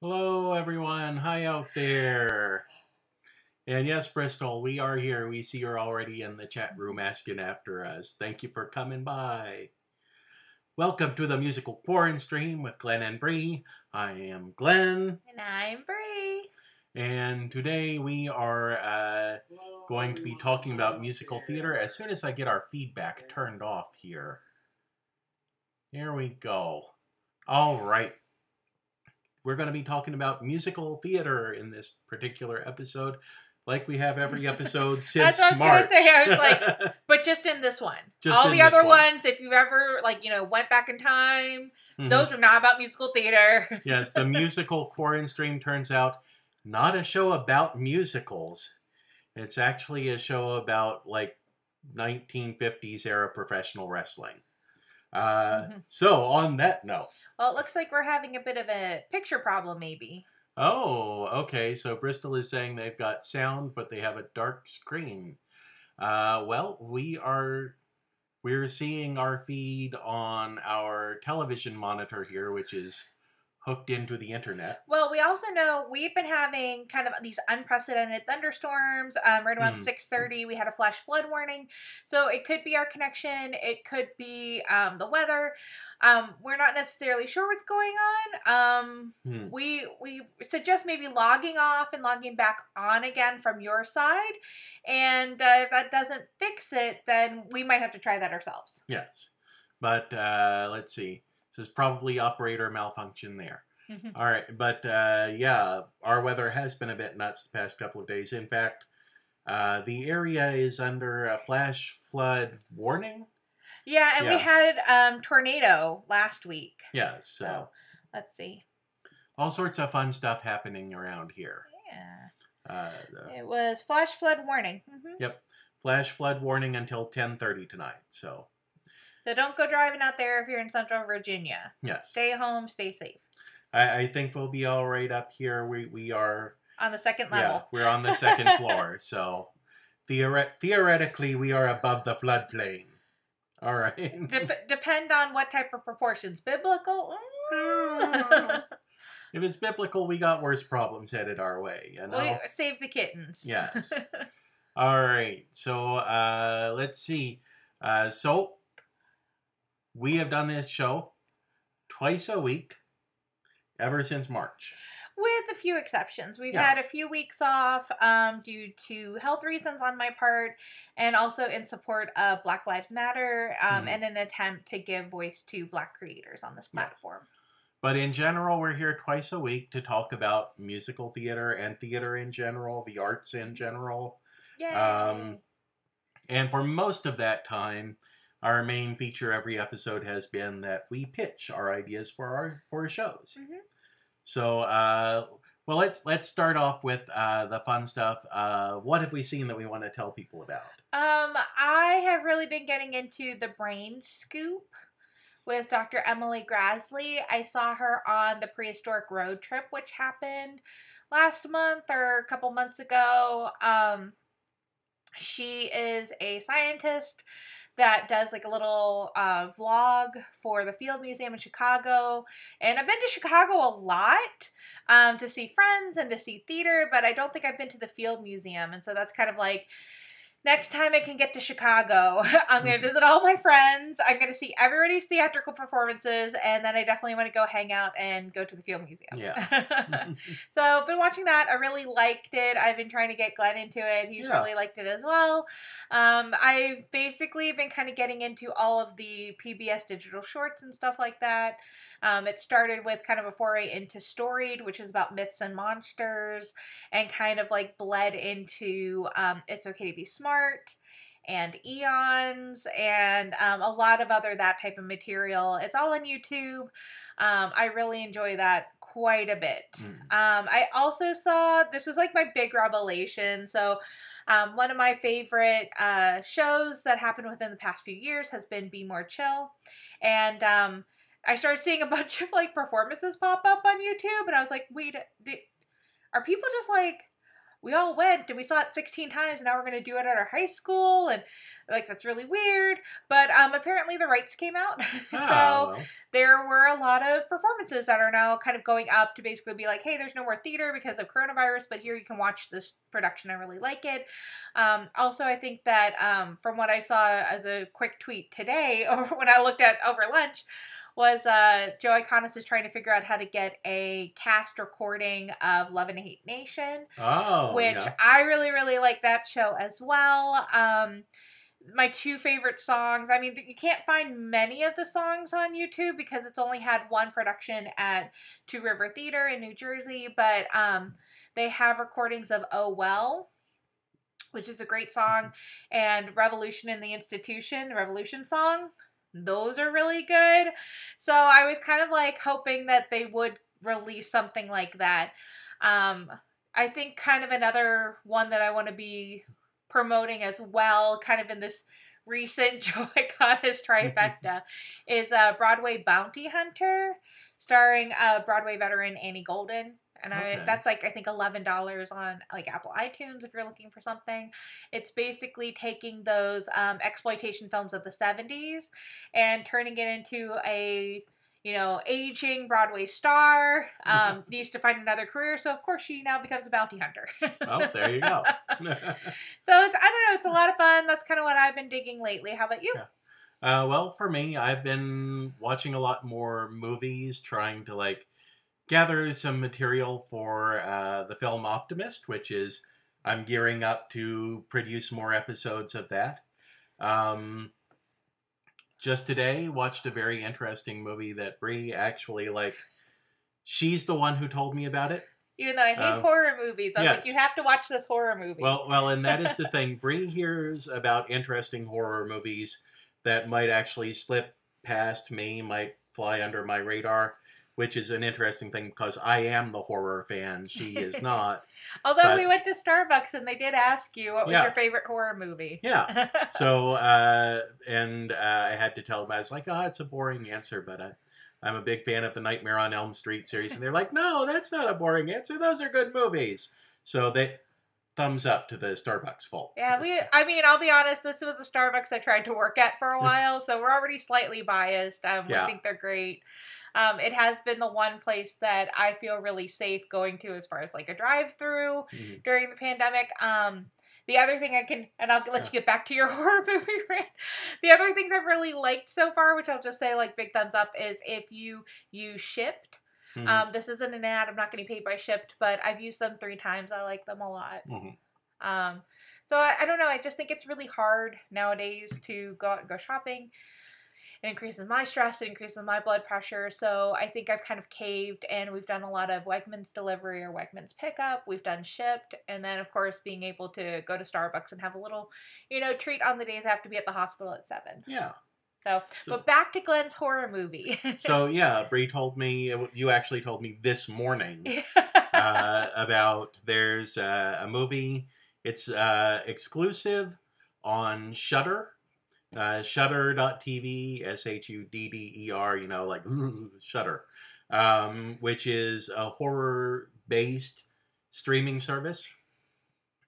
Hello, everyone. Hi out there. And yes, Bristol, we are here. We see you're already in the chat room asking after us. Thank you for coming by. Welcome to the musical QuaranStream with Glen and Bri. I am Glen, And I'm Bri. and today we are uh, going to be talking about musical theater as soon as I get our feedback turned off here. Here we go. All right. We're going to be talking about musical theater in this particular episode, like we have every episode since That's what I was gonna March. say. I was like, But just in this one. Just All the other one. ones, if you've ever like, you know, went back in time, Mhm. those are not about musical theater. yes, the musical QuaranStream turns out not a show about musicals. It's actually a show about like 1950s era professional wrestling. Uh, Mhm. So, on that note, Well, it looks like we're having a bit of a picture problem, maybe. oh, okay, so Bristol is saying they've got sound, but they have a dark screen. Uh, well, we are we're seeing our feed on our television monitor here, which is hooked into the internet. Well, we also know we've been having kind of these unprecedented thunderstorms. Um, right around Mhm. six thirty, we had a flash flood warning, so it could be our connection. It could be um, the weather. Um, we're not necessarily sure what's going on. Um, Hmm. we we suggest maybe logging off and logging back on again from your side, and uh, if that doesn't fix it, then we might have to try that ourselves. Yes. But uh, let's see. This is probably operator malfunction there. Mhm. All right. But uh, yeah, our weather has been a bit nuts the past couple of days. In fact, uh, the area is under a flash flood warning. Yeah, and Yeah. we had um, tornado last week. Yes. So So let's see. all sorts of fun stuff happening around here. Yeah. Uh, the It was flash flood warning. hmm flash flood warning until 10:30 tonight. So So don't go driving out there if you're in Central Virginia. yes, Stay home, stay safe. I, I think we'll be all right up here. We we are On the second level. Yeah, we're on the second floor, so theore- theoretically we are above the floodplain. All right. Dep- depend on what type of proportions. Biblical? Mm. if it's biblical, we got worse problems headed our way. You know. we save the kittens. Yes. All right. So uh, let's see. Uh, so we have done this show twice a week ever since March. With a few exceptions. We've Yeah. had a few weeks off um, due to health reasons on my part, and also in support of Black Lives Matter um, Mhm. and an attempt to give voice to Black creators on this platform. But in general, we're here twice a week to talk about musical theater and theater in general, the arts in general. Yay! Um, And for most of that time, our main feature every episode has been that we pitch our ideas for our for shows. Mhm. So, uh, well, let's let's start off with uh, the fun stuff. Uh, what have we seen that we want to tell people about? Um, I have really been getting into the brain scoop with Dr. Emily Graslie. I saw her on the prehistoric road trip, which happened last month or a couple months ago. Um, she is a scientist that does like a little uh, vlog for the Field Museum in Chicago. And I've been to Chicago a lot um, to see friends and to see theater, but I don't think I've been to the Field Museum. And so that's kind of like next time I can get to Chicago, I'm going to visit all my friends. I'm going to see everybody's theatrical performances, and then I definitely want to go hang out and go to the Field Museum. Yeah. so, been watching that. I really liked it. I've been trying to get Glen into it. He's Yeah. really liked it as well. Um, I've basically been kind of getting into all of the PBS digital shorts and stuff like that. Um, it started with kind of a foray into Storied, which is about myths and monsters, and kind of like bled into um, It's Okay to Be Smart and Eons and um, a lot of other that type of material. It's all on YouTube. Um, I really enjoy that quite a bit. Mm. Um, I also saw this was like my big revelation. So, um, one of my favorite uh, shows that happened within the past few years has been Be More Chill, and um, I started seeing a bunch of like performances pop up on YouTube, and I was like, wait, the, are people just like we all went and we saw it 16 times and now we're going to do it at our high school and like that's really weird but um apparently the rights came out. Oh, so there were a lot of performances that are now kind of going up to basically be like hey there's no more theater because of coronavirus but here you can watch this production i really like it. Um also i think that um from what i saw as a quick tweet today or when i looked at over lunch was uh Joe Iconis is trying to figure out how to get a cast recording of Love in Hate Nation Oh, which yeah. I really, really like that show as well. Um, my two favorite songs. I mean, you can't find many of the songs on YouTube because it's only had one production at Two River Theater in New Jersey, but um, they have recordings of Oh Well. Which is a great song, and Revolution in the Institution, the Revolution song, those are really good. So I was kind of like hoping that they would release something like that. Um, I think kind of another one that I want to be promoting as well, kind of in this recent Joe Iconis trifecta, is uh, Broadway Bounty Hunter, starring uh, Broadway veteran Annie Golden. And I that's like I think eleven dollars on like Apple iTunes if you're looking for something. It's basically taking those um, exploitation films of the '70s and turning it into a you know, aging Broadway star, um, needs to find another career, so of course she now becomes a bounty hunter. oh, there you go. So it's I don't know, it's a lot of fun. That's kind of what I've been digging lately. How about you? Yeah. Uh, well, for me, I've been watching a lot more movies, trying to like gather some material for uh, the film Optimist, which is I'm gearing up to produce more episodes of that. Um, just today, watched a very interesting movie that Bri actually like. She's the one who told me about it. Even though I hate Um, horror movies, I was yes. like, you have to watch this horror movie. Well, well, and that is the thing. Bri hears about interesting horror movies that might actually slip past me, might fly under my radar, which is an interesting thing because I am the horror fan. She is not. Although but- we went to Starbucks and they did ask you what was Yeah. your favorite horror movie. Yeah. So, uh, and uh, I had to tell them I was like, "Oh, it's a boring answer," but I, I'm a big fan of the Nightmare on Elm Street series, and they're like, "No, that's not a boring answer. Those are good movies." So they thumbs up to the Starbucks fault. Yeah, we. I mean, I'll be honest. This was the Starbucks I tried to work at for a while, so we're already slightly biased. Um, Yeah. We think they're great. Um, it has been the one place that I feel really safe going to as far as like a drive-through Mhm. during the pandemic. Um, the other thing I can, and I'll let you get back to your horror movie rant. The other things I've really liked so far, which I'll just say like big thumbs up, is if you use Shipt. Mhm. Um, this isn't an ad. I'm not getting paid by Shipt, but I've used them three times. I like them a lot. Mhm. Um, so I, I don't know. I just think it's really hard nowadays to go out and go shopping. It increases my stress. It increases my blood pressure. So I think I've kind of caved, and we've done a lot of Wegmans delivery or Wegmans pickup. We've done Shipt, and then of course being able to go to Starbucks and have a little, you know, treat on the days I have to be at the hospital at seven. Yeah. So, So- but back to Glen's horror movie. So yeah, Bri told me you actually told me this morning uh, about there's uh, a movie. It's uh, exclusive on Shudder, uh, Shudder.tv, S H U D D E R. You know, like Shudder, um, which is a horror-based streaming service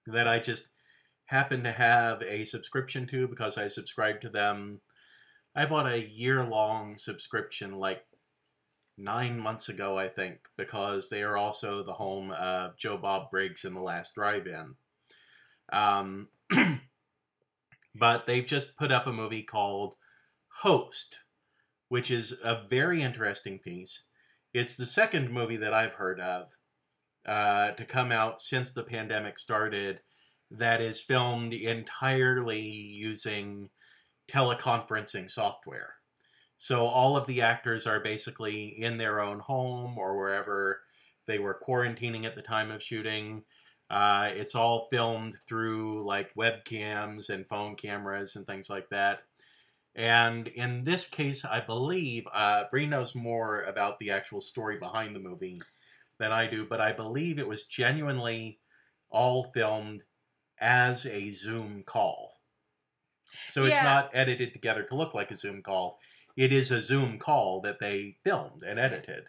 that I just happen to have a subscription to because I subscribed to them. I bought a year-long subscription like nine months ago, I think, because they are also the home of Joe Bob Briggs in the Last Drive-In. Um, but they've just put up a movie called Host, which is a very interesting piece. It's the second movie that I've heard of uh, to come out since the pandemic started that is filmed entirely using teleconferencing software. So all of the actors are basically in their own home or wherever they were quarantining at the time of shooting. Uh, it's all filmed through like webcams and phone cameras and things like that. And in this case, I believe uh, Bri knows more about the actual story behind the movie than I do, but I believe it was genuinely all filmed as a Zoom call. So it's not edited together to look like a Zoom call. it is a Zoom call that they filmed and edited.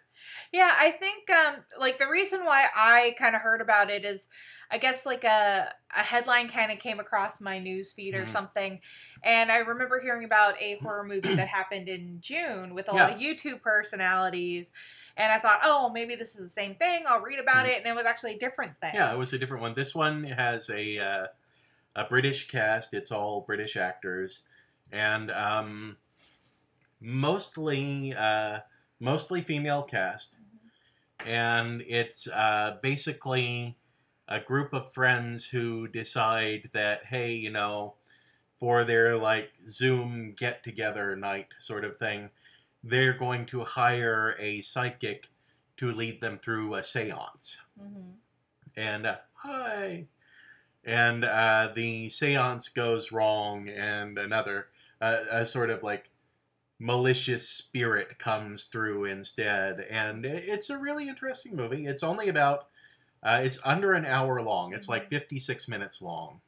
Yeah, I think um like the reason why I kind of heard about it is I guess like a a headline kind of came across my news feed or Mhm. something and I remember hearing about a horror movie that happened in June with a lot of YouTube personalities and I thought, "Oh, maybe this is the same thing. I'll read about Mhm. it." And it was actually a different thing. Yeah, it was a different one. This one has a uh, a British cast. It's all British actors, and um, mostly uh, mostly female cast. And it's uh, basically a group of friends who decide that hey, you know, for their like Zoom get together night sort of thing, they're going to hire a psychic to lead them through a séance Mhm. and uh, hi and uh, the seance goes wrong and another uh, a sort of like malicious spirit comes through instead and it's a really interesting movie it's only about uh, it's under an hour long it's like 56 minutes long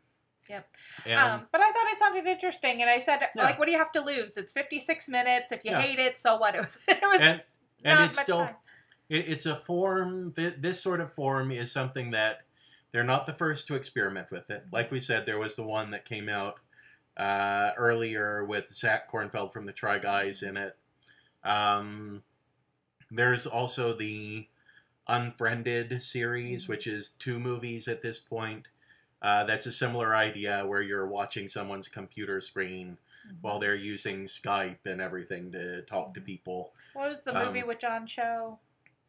Yep. and um, but I thought it sounded interesting, and I said, Yeah. like, what do you have to lose? It's 56 minutes. If you Yeah. hate it, so what? It was, it was and, and it's much still it, it's a form th- this sort of form is something that they're not the first to experiment with it like we said there was the one that came out uh, earlier with zach kornfeld from the try guys in it um, there's also the unfriended series Mhm. which is two movies at this point uh, that's a similar idea where you're watching someone's computer screen while they're using skype and everything to talk to Mhm. people What was the movie um, with John Cho?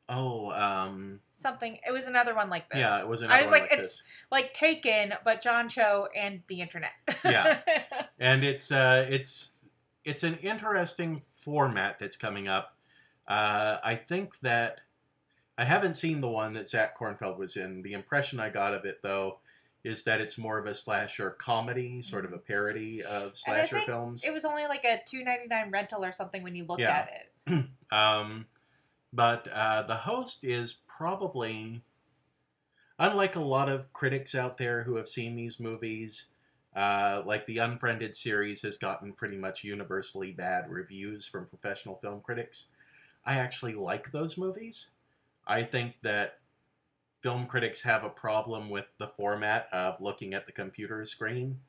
Oh um, Something. It was another one like this. Yeah, it was I another was one like, like it's this. like Taken, but John Cho and the internet. Yeah. And it's uh, it's it's an interesting format that's coming up. Uh, I think that I haven't seen the one that Zach Kornfeld was in. The impression I got of it though is that it's more of a slasher comedy, sort of a parody of I slasher think films. it was only like a two ninety nine rental or something when you looked Yeah. at it. Um, but uh, the host is probably, unlike a lot of critics out there who have seen these movies, uh, like the Unfriended series has gotten pretty much universally bad reviews from professional film critics. I actually like those movies. I think that film critics have a problem with the format of looking at the computer screen.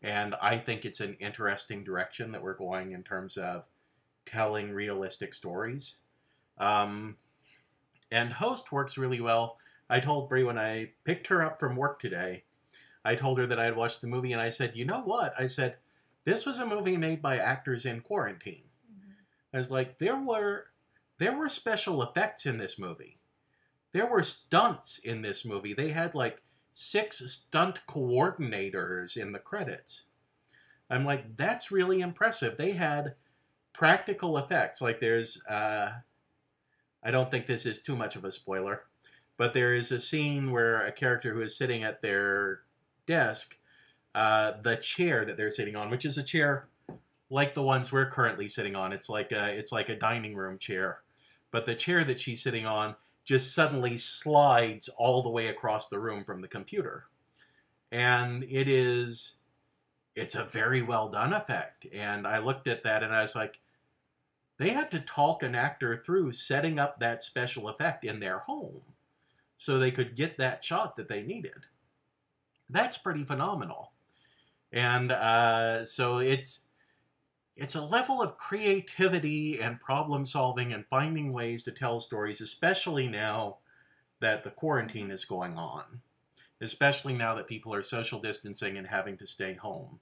And I think it's an interesting direction that we're going in terms of telling realistic stories. Um, and host works really well. I told Bri when I picked her up from work today, I told her that I had watched the movie, and I said, "You know what?" I said, "This was a movie made by actors in quarantine." I was like, "There were, there were special effects in this movie. There were stunts in this movie. They had like six stunt coordinators in the credits." I'm like, "That's really impressive." They had practical effects. Like there's, uh, I don't think this is too much of a spoiler, but there is a scene where a character who is sitting at their desk, uh, the chair that they're sitting on, which is a chair like the ones we're currently sitting on. It's like a, it's like a dining room chair, but the chair that she's sitting on just suddenly slides all the way across the room from the computer, and it is. It's a very well done effect. And I looked at that and I was like, they had to talk an actor through setting up that special effect in their home so they could get that shot that they needed. That's pretty phenomenal. And uh, so it's it's a level of creativity and problem solving and finding ways to tell stories, especially now that the quarantine is going on, especially now that people are social distancing and having to stay home.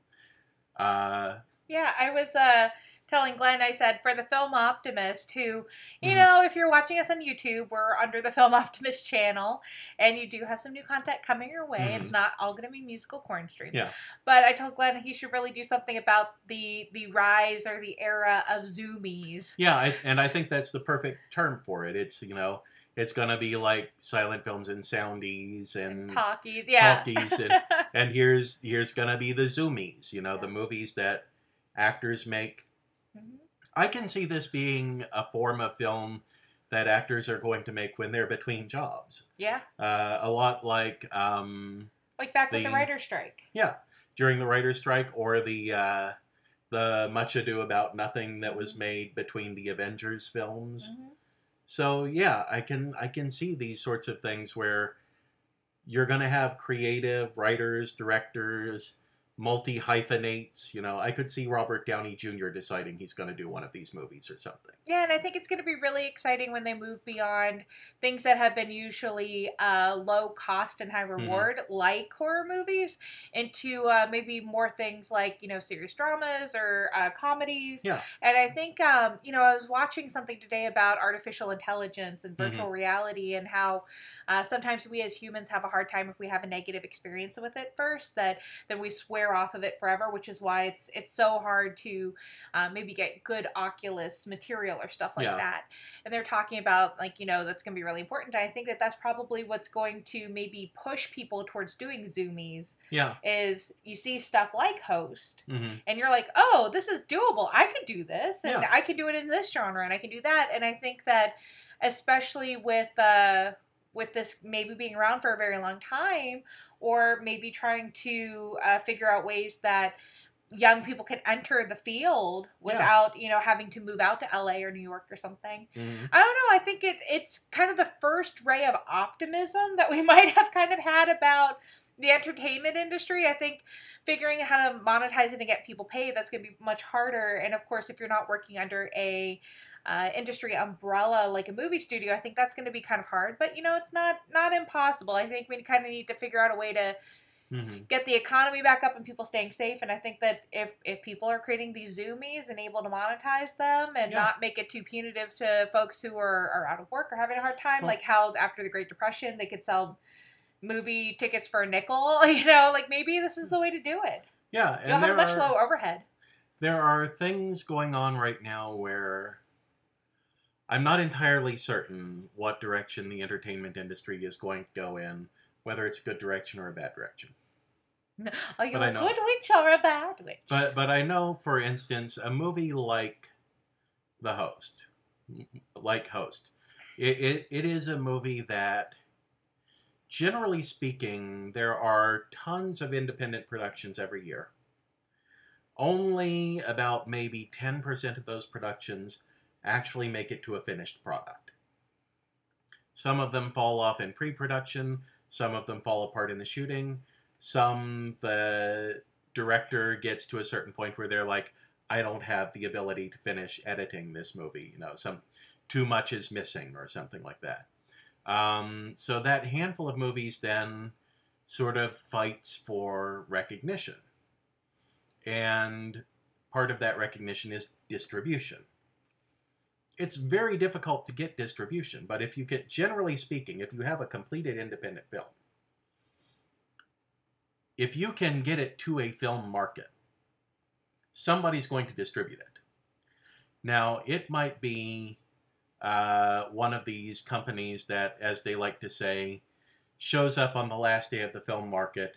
Uh, Yeah, I was uh, telling Glen, I said, for the Film Optimist, who, you Mhm. know, if you're watching us on YouTube, we're under the Film Optimist channel, and you do have some new content coming your way. It's Mhm. not all going to be musical QuaranStream. Yeah. But I told Glen he should really do something about the the rise or the era of Zoomies. Yeah, I, and I think that's the perfect term for it. It's you know, it's gonna be like silent films and soundies and Talkies, yeah. talkies and, and here's here's gonna be the zoomies. You know, the movies that actors make. I can see this being a form of film that actors are going to make when they're between jobs. yeah, Uh, a lot like um, like back with the The- writer's strike. Yeah, during the writer's strike or the uh, the Much Ado About Nothing that was made between the Avengers films. Mhm. So yeah, I can I can see these sorts of things where you're going to have creative writers, directors, multi hyphenates. You know, I could see Robert Downey Jr. deciding he's going to do one of these movies or something. Yeah, and I think it's going to be really exciting when they move beyond things that have been usually uh, low cost and high Mm-hmm. reward, like horror movies, into uh, maybe more things like you know serious dramas or uh, comedies. Yeah. And I think um, you know I was watching something today about artificial intelligence and Mm-hmm. virtual reality and how uh, sometimes we as humans have a hard time if we have a negative experience with it first that then we swear off of it forever, which is why it's it's so hard to uh, maybe get good Oculus material or stuff like Yeah. that. And they're talking about like you know that's going to be really important. I think that that's probably what's going to maybe push people towards doing zoomies Yeah. is you see stuff like Host hmm and you're like, oh, this is doable. I could do this, and Yeah. I could do it in this genre, and I can do that. And I think that, especially with uh, with this maybe being around for a very long time, or maybe trying to uh, figure out ways that young people can enter the field without you know having to move out to LA or New York or something. hmm I don't know. I think it it's kind of the first ray of optimism that we might have kind of had about the entertainment industry. I think figuring out how to monetize it and get people paid that's going to be much harder. And of course, if you're not working under a uh, industry umbrella like a movie studio, I think that's going to be kind of hard. But you know, it's not not impossible. I think we kind of need to figure out a way to hmm get the economy back up and people staying safe. And I think that if if people are creating these zoomies and able to monetize them and Yeah. not make it too punitive to folks who are, are out of work or having a hard time, Well- like how after the Great Depression they could sell movie tickets for a nickel, you know, like maybe this is the way to do it. Yeah, and You'll have a much are, lower overhead. there are things going on right now where I'm not entirely certain what direction the entertainment industry is going to go in, whether it's a good direction or a bad direction. Are you but I a know- good witch or a bad witch? But but I know, for instance, a movie like The Host, like Host, it, it, it is a movie that, generally speaking, there are tons of independent productions every year. Only about maybe 10% of those productions actually make it to a finished product. Some of them fall off in pre production, some of them fall apart in the shooting, some the director gets to a certain point where they're like, I don't have the ability to finish editing this movie. You know, some too much is missing or something like that. Um, so that handful of movies then sort of fights for recognition. And part of that recognition is distribution. It's very difficult to get distribution, but if you get, generally speaking, if you have a completed independent film, if you can get it to a film market, somebody's going to distribute it. Now, it might be uh, one of these companies that, as they like to say, shows up on the last day of the film market,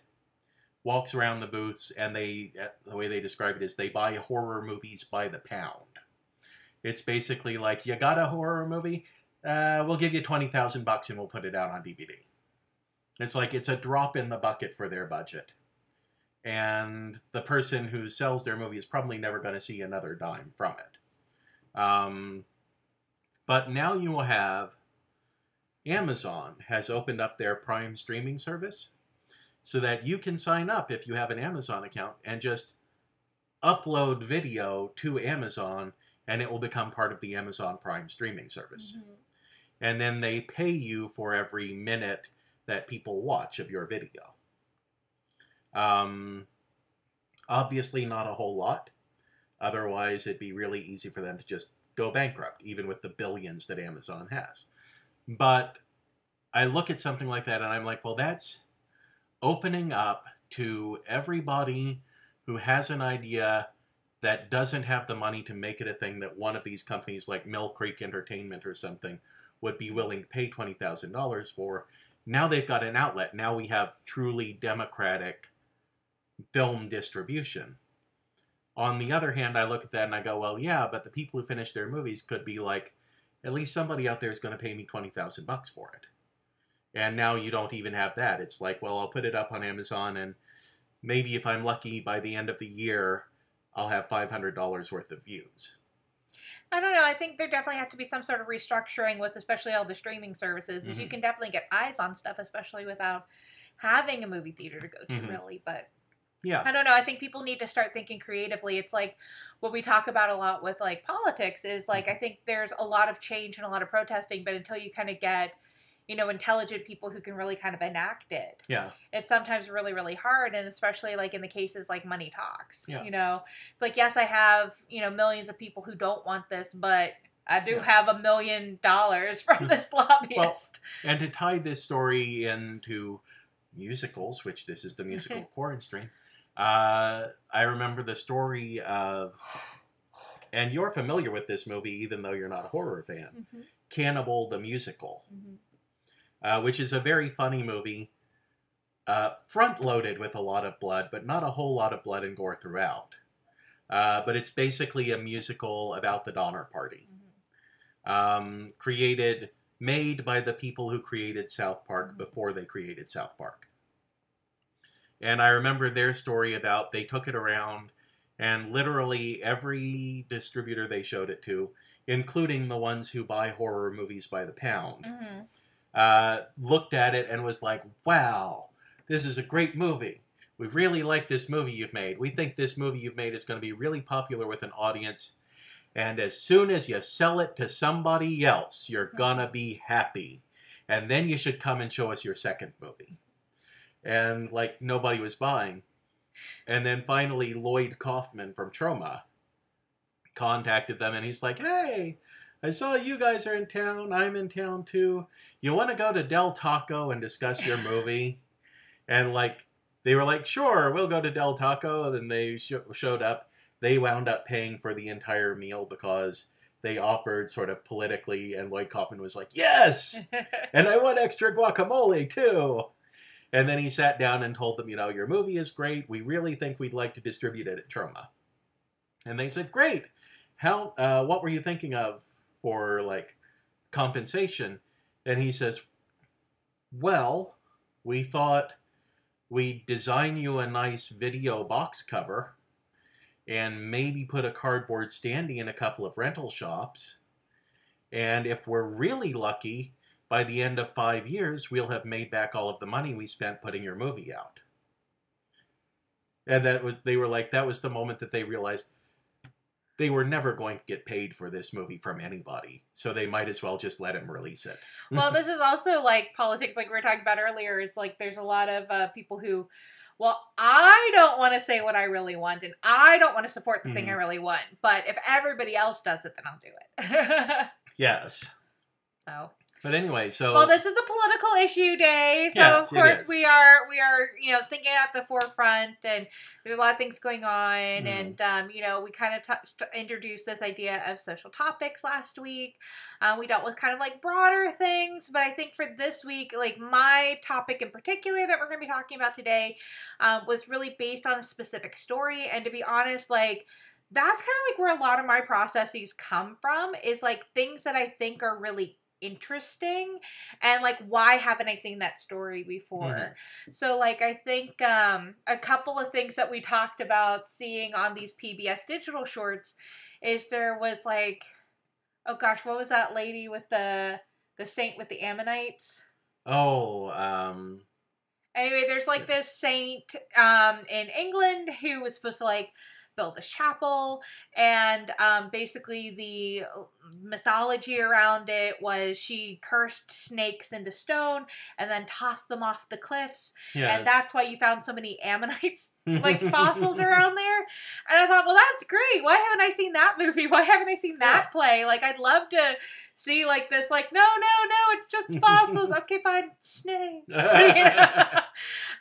walks around the booths, and they, the way they describe it is they buy horror movies by the pound. It's basically like, you got a horror movie? Uh, we'll give you 20,000 bucks and we'll put it out on DVD. It's like it's a drop in the bucket for their budget. And the person who sells their movie is probably never going to see another dime from it. Um, but now you will have Amazon has opened up their Prime streaming service so that you can sign up if you have an Amazon account and just upload video to Amazon and it will become part of the Amazon Prime streaming service. Mhm. And then they pay you for every minute that people watch of your video. Um, obviously, not a whole lot. Otherwise, it'd be really easy for them to just go bankrupt, even with the billions that Amazon has. But I look at something like that and I'm like, well, that's opening up to everybody who has an idea that doesn't have the money to make it a thing that one of these companies like Mill Creek Entertainment or something would be willing to pay $20,000 for. Now they've got an outlet. Now we have truly democratic film distribution. On the other hand, I look at that and I go, well, yeah, but the people who finish their movies could be like, at least somebody out there is going to pay me 20,000 bucks for it. And now you don't even have that. It's like, well, I'll put it up on Amazon and maybe if I'm lucky by the end of the year, I'll have five hundred dollars worth of views. I don't know. I think there definitely has to be some sort of restructuring with, especially all the streaming services. Is you Mhm. can definitely get eyes on stuff, especially without having a movie theater to go to, Mhm. really. But Yeah, I don't know. I think people need to start thinking creatively. It's like what we talk about a lot with like politics is like I think there's a lot of change and a lot of protesting, but until you kind of get you know intelligent people who can really kind of enact it yeah, it's sometimes really really hard and especially like in the cases like money talks Yeah. you know it's like yes i have you know millions of people who don't want this but i do Yeah. have a million dollars from this lobbyist and to tie this story into musicals, which this is the musical QuaranStream, uh, I remember the story of, and you're familiar with this movie, even though you're not a horror fan, Mhm, Cannibal the Musical. mhm. Uh, which is a very funny movie, uh, front loaded with a lot of blood, but not a whole lot of blood and gore throughout. Uh, but it's basically a musical about the Donner Party, Mhm. um, created, made by the people who created South Park Mhm. before they created South Park. And I remember their story about they took it around, and literally every distributor they showed it to, including the ones who buy horror movies by the pound, Mhm. Uh, looked at it and was like, wow, this is a great movie. We really like this movie you've made. We think this movie you've made is going to be really popular with an audience. And as soon as you sell it to somebody else, you're going to be happy. And then you should come and show us your second movie. And like nobody was buying. And then finally, Lloyd Kaufman from Troma contacted them and he's like, hey, I saw you guys are in town. I'm in town too. You want to go to Del Taco and discuss your movie? And like, they were like, sure, we'll go to Del Taco. Then they sh- showed up. They wound up paying for the entire meal because they offered sort of politically, and Lloyd Kaufman was like, yes, and I want extra guacamole too. And then he sat down and told them, you know, your movie is great. We really think we'd like to distribute it at Troma. And they said, great. How? Uh, what were you thinking of for like compensation? And he says, well, we thought we'd design you a nice video box cover and maybe put a cardboard standee in a couple of rental shops. And if we're really lucky, by the end of five years, we'll have made back all of the money we spent putting your movie out. And that was, they were like, that was the moment that they realized they were never going to get paid for this movie from anybody. So they might as well just let him release it. well this is also like politics like we were talking about earlier is like there's a lot of uh, people who well i don't want to say what i really want and i don't want to support the thing i Mhm. really want but if everybody else does it then i'll do it Yes. so But anyway, so well this is a political issue day so Yes, of course we are we are you know thinking at the forefront and there's a lot of things going on Mhm. and um, you know we kind of touched introduced this idea of social topics last week. Uh, we dealt with kind of like broader things but i think for this week like my topic in particular that we're going to be talking about today um, was really based on a specific story and to be honest like that's kind of like where a lot of my processes come from is like things that i think are really interesting and like why haven't i seen that story before? So like i think um a couple of things that we talked about seeing on these pbs digital shorts is there was like oh gosh what was that lady with the the saint with the ammonites? Oh, um, anyway there's like this saint um in england who was supposed to like build a chapel and um basically the mythology around it was she cursed snakes into stone and then tossed them off the cliffs yes. and that's why you found so many ammonites like fossils around there. And i thought well that's great. Why haven't i seen that movie? Why haven't i seen that play? Like i'd love to see like this like no no no it's just fossils. Okay fine. Snakes. You know?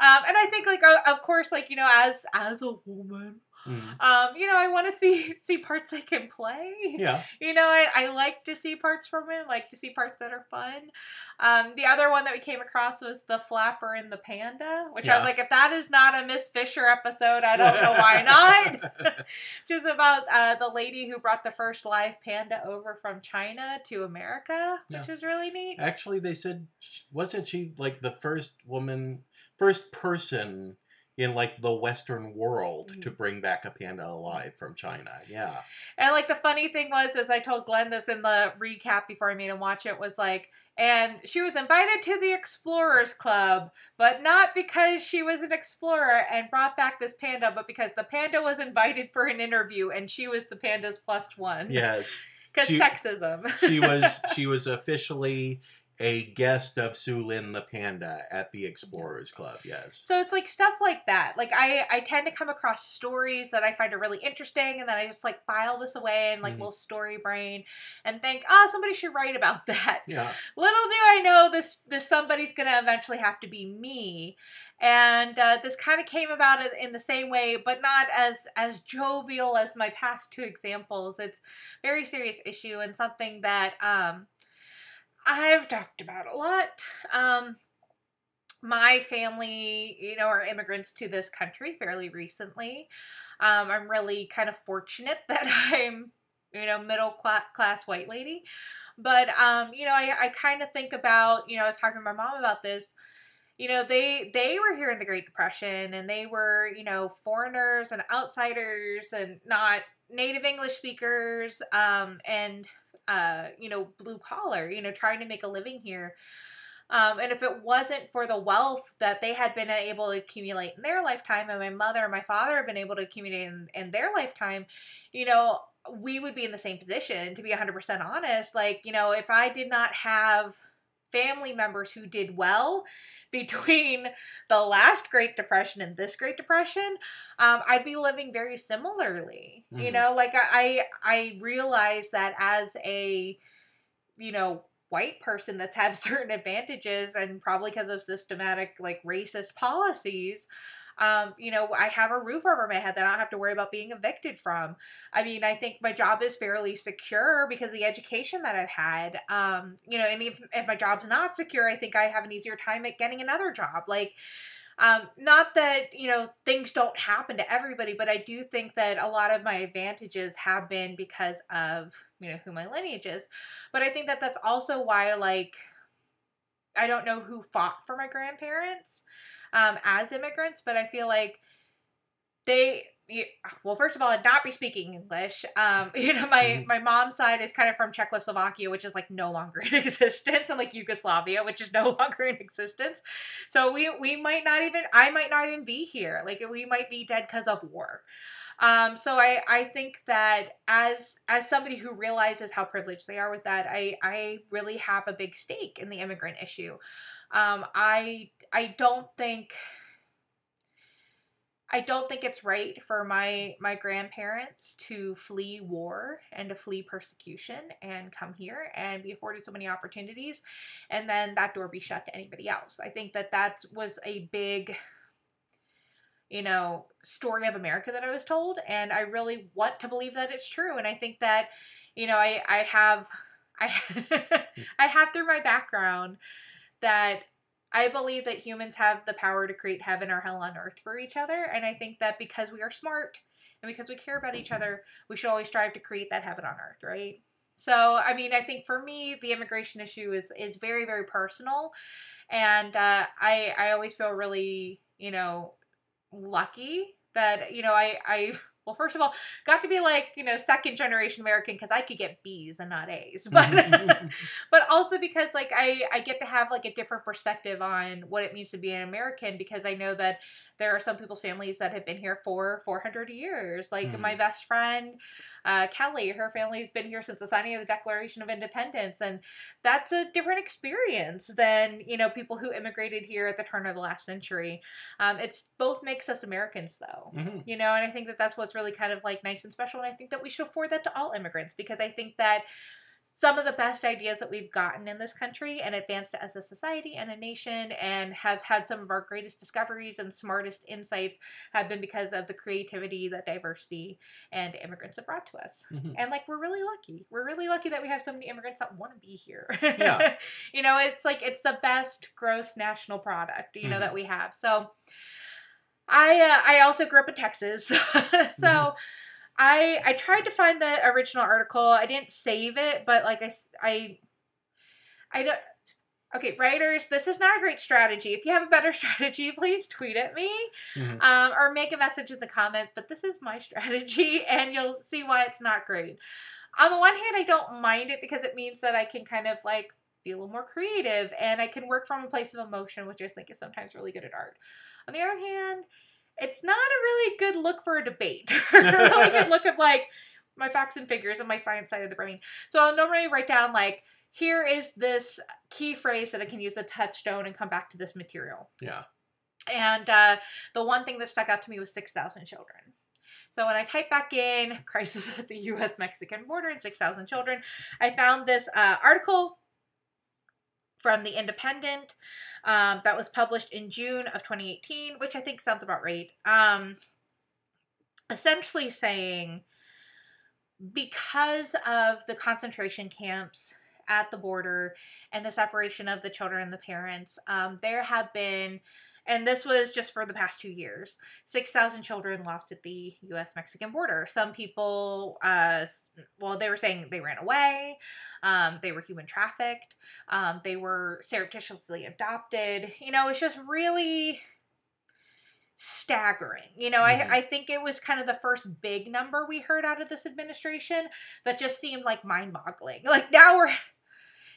um, and i think like of course like you know as as a woman Mm. um you know i want to see see parts i can play Yeah. you know, I, I like to see parts from it, like to see parts that are fun. Um, the other one that we came across was the flapper and the panda, which I was like, if that is not a Miss Fisher episode, I don't know why not. Which is about uh, the lady who brought the first live panda over from China to America, which Yeah. is really neat. Actually, they said, wasn't she like the first woman, first person in like the Western world Mhm. to bring back a panda alive from China. Yeah. And like the funny thing was, as I told Glen this in the recap before I made him watch it, was like, and she was invited to the Explorers Club, but not because she was an explorer and brought back this panda, but because the panda was invited for an interview and she was the panda's plus one. Yes. Because sexism. She was she was officially a guest of Sulin the panda at the Explorers Club. Yes. So it's like stuff like that. Like I, I tend to come across stories that I find are really interesting, and then I just like file this away in like Mhm. little story brain, and think, oh, somebody should write about that. Yeah. Little do I know this this somebody's gonna eventually have to be me, and uh, this kind of came about in- in the same way, but not as as jovial as my past two examples. It's a very serious issue and something that um, I've talked about a lot. Um, my family, you know, are immigrants to this country fairly recently. Um, I'm really kind of fortunate that I'm, you know, middle class white lady. But, um, you know, I, I kind of think about, you know, I was talking to my mom about this. You know, they they were here in the Great Depression, and they were, you know, foreigners and outsiders, and not native English speakers, um, and uh, you know, blue collar, you know, trying to make a living here. Um, and if it wasn't for the wealth that they had been able to accumulate in their lifetime, and my mother and my father have been able to accumulate in, in their lifetime, you know, we would be in the same position, to be 100% honest. Like, you know, if I did not have family members who did well between the last Great Depression and this Great Depression, um, I'd be living very similarly. You Mhm. know, like I, I I realize that as a, you know, white person that's had certain advantages and probably because of systematic like racist policies um, you know, I have a roof over my head that I don't have to worry about being evicted from. I mean, I think my job is fairly secure because of the education that I've had. Um, you know, and if, if my job's not secure, I think I have an easier time at getting another job. Like, um, not that, you know, things don't happen to everybody, but I do think that a lot of my advantages have been because of, you know, who my lineage is. But I think that that's also why, like, I don't know who fought for my grandparents um, as immigrants, but I feel like they well first of all i'd not be speaking english. Um you know my Mhm. my mom's side is kind of from czechoslovakia which is like no longer in existence and like yugoslavia which is no longer in existence. So we we might not even i might not even be here. Like we might be dead because of war um so i i think that as as somebody who realizes how privileged they are with that i i really have a big stake in the immigrant issue um i i don't think I don't think it's right for my my grandparents to flee war and to flee persecution and come here and be afforded so many opportunities and then that door be shut to anybody else. I think that that was a big you know story of America that I was told and I really want to believe that it's true and I think that you know I I have I I have through my background that I believe that humans have the power to create heaven or hell on earth for each other. And I think that because we are smart and because we care about each other, we should always strive to create that heaven on earth, right? So, I mean, I think for me, the immigration issue is is very, very personal, and uh, I I always feel really, you know, lucky that you know I I well, first of all, got to be like you know second generation American because I could get B's and not A's, but but also because like I I get to have like a different perspective on what it means to be an American because I know that there are some people's families that have been here for 400 years. Like Mhm. my best friend uh, Kelly, her family's been here since the signing of the Declaration of Independence, and that's a different experience than you know people who immigrated here at the turn of the last century. Um, it's both makes us Americans though Mhm. you know and i think that that's what's really kind of like nice and special and i think that we should afford that to all immigrants because i think that some of the best ideas that we've gotten in this country and advanced as a society and a nation and have had some of our greatest discoveries and smartest insights have been because of the creativity that diversity and immigrants have brought to us Mhm. and like we're really lucky we're really lucky that we have so many immigrants that want to be here Yeah. you know it's like it's the best gross national product you know Mhm. that we have so I uh, I also grew up in Texas, so Mhm. I I tried to find the original article. I didn't save it, but like I I don't. Okay, writers, this is not a great strategy. If you have a better strategy, please tweet at me Mhm. um, or make a message in the comments. But this is my strategy, and you'll see why it's not great. On the one hand, I don't mind it because it means that I can kind of like be a little more creative and I can work from a place of emotion, which I think is sometimes really good at art. On the other hand, it's not a really good look for a debate. a really good look of like my facts and figures and my science side of the brain. So I'll normally write down like, here is this key phrase that I can use as a touchstone and come back to this material. Yeah. And uh, the one thing that stuck out to me was 6,000 children. So when I type back in crisis at the U.S. Mexican border and 6,000 children, I found this uh, article from The Independent um, that was published in June of 2018, which I think sounds about right. Um, essentially saying because of the concentration camps at the border and the separation of the children and the parents, um, there have been, and this was just for the past two years, 6,000 children lost at the US Mexican border. Some people, uh, well, they were saying they ran away, um, they were human trafficked, um, they were surreptitiously adopted. You know, it's just really staggering. You know, Mhm. I, I think it was kind of the first big number we heard out of this administration that just seemed like mind boggling. Like now we're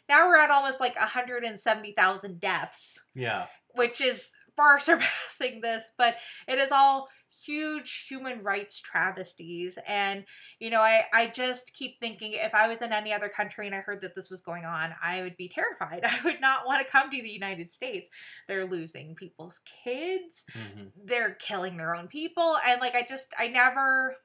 now we're at almost like 170,000 deaths, Yeah. which is far surpassing this, but it is all huge human rights travesties. And, you know, I, I just keep thinking if I was in any other country and I heard that this was going on, I would be terrified. I would not want to come to the United States. They're losing people's kids hmm they're killing their own people and like i just i never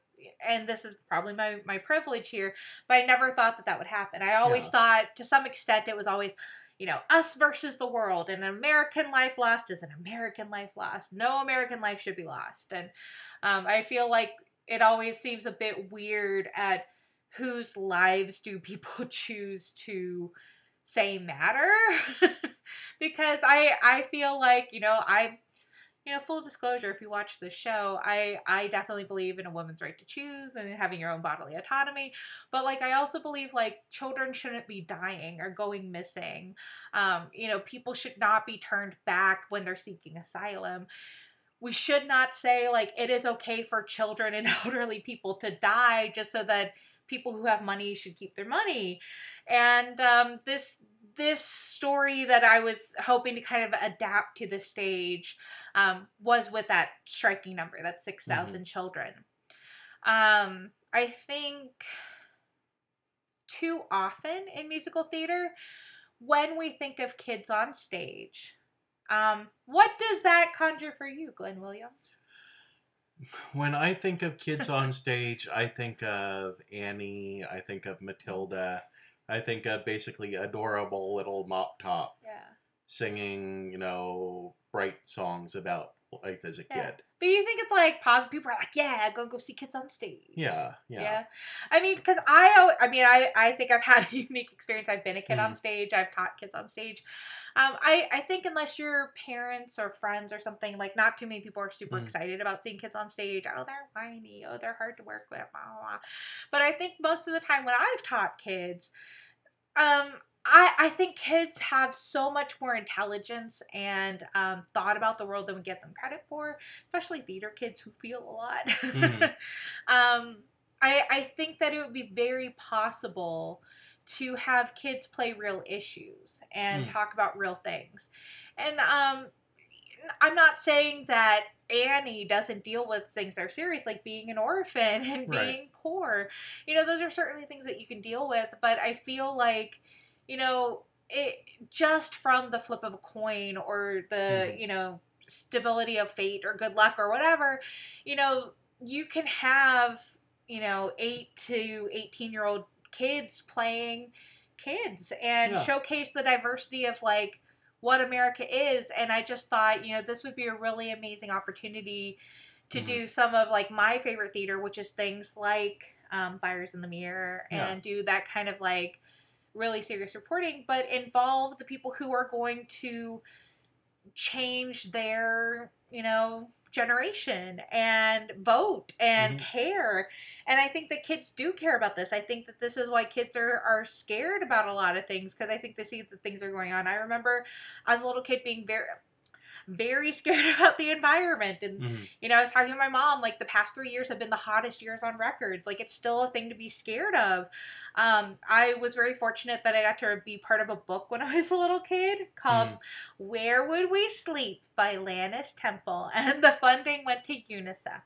and this is probably my my privilege here but i never thought that that would happen i always Yeah. thought to some extent it was always you know us versus the world and an american life lost is an american life lost. No american life should be lost. And um, i feel like it always seems a bit weird at whose lives do people choose to say matter? Because i i feel like you know i you know, full disclosure, if you watch the show, I I definitely believe in a woman's right to choose and having your own bodily autonomy. But like I also believe like children shouldn't be dying or going missing. Um, you know, people should not be turned back when they're seeking asylum. We should not say like it is okay for children and elderly people to die just so that people who have money should keep their money. And um, this this story that I was hoping to kind of adapt to the stage um, was with that striking number, that 6,000 children. Um, I think too often in musical theater, when we think of kids on stage, um, what does that conjure for you, Glen Williams? When I think of kids on stage, I think of Annie. I think of Matilda. I think of basically adorable little mop top Yeah. singing, you know, bright songs about life as a Yeah. kid. But you think it's like positive? People are like, yeah, go go see kids on stage. Yeah, yeah. I mean, because I, I mean, I, I think I've had a unique experience. I've been a kid on Mhm. stage. I've taught kids on stage. Um, I, I think unless your parents or friends or something, like not too many people are super Mhm. excited about seeing kids on stage. Oh, they're whiny. Oh, they're hard to work with. Blah, blah, blah. But I think most of the time when I've taught kids, um, I, I think kids have so much more intelligence and um, thought about the world than we give them credit for, especially theater kids who feel a lot. Mhm. um, I, I think that it would be very possible to have kids play real issues and Mm. talk about real things. And um, I'm not saying that Annie doesn't deal with things that are serious, like being an orphan and Right. being poor. You know, those are certainly things that you can deal with, but I feel like, you know, it just from the flip of a coin or the, Mhm. you know, stability of fate or good luck or whatever, you know, you can have, you know, 8 to 18 year old kids playing kids and Yeah. showcase the diversity of like what America is. And I just thought, you know, this would be a really amazing opportunity to Mhm. do some of like my favorite theater, which is things like um, Fires in the Mirror, Yeah. and do that kind of like really serious reporting, but involve the people who are going to change their, you know, generation and vote and Mhm. care. And I think that kids do care about this. I think that this is why kids are, are scared about a lot of things because I think they see that things are going on. I remember as a little kid being very very scared about the environment. And Mhm. you know i was talking to my mom like the past three years have been the hottest years on records like it's still a thing to be scared of. Um, i was very fortunate that i got to be part of a book when i was a little kid called Mhm. where would we sleep by lannis temple. And the funding went to unicef.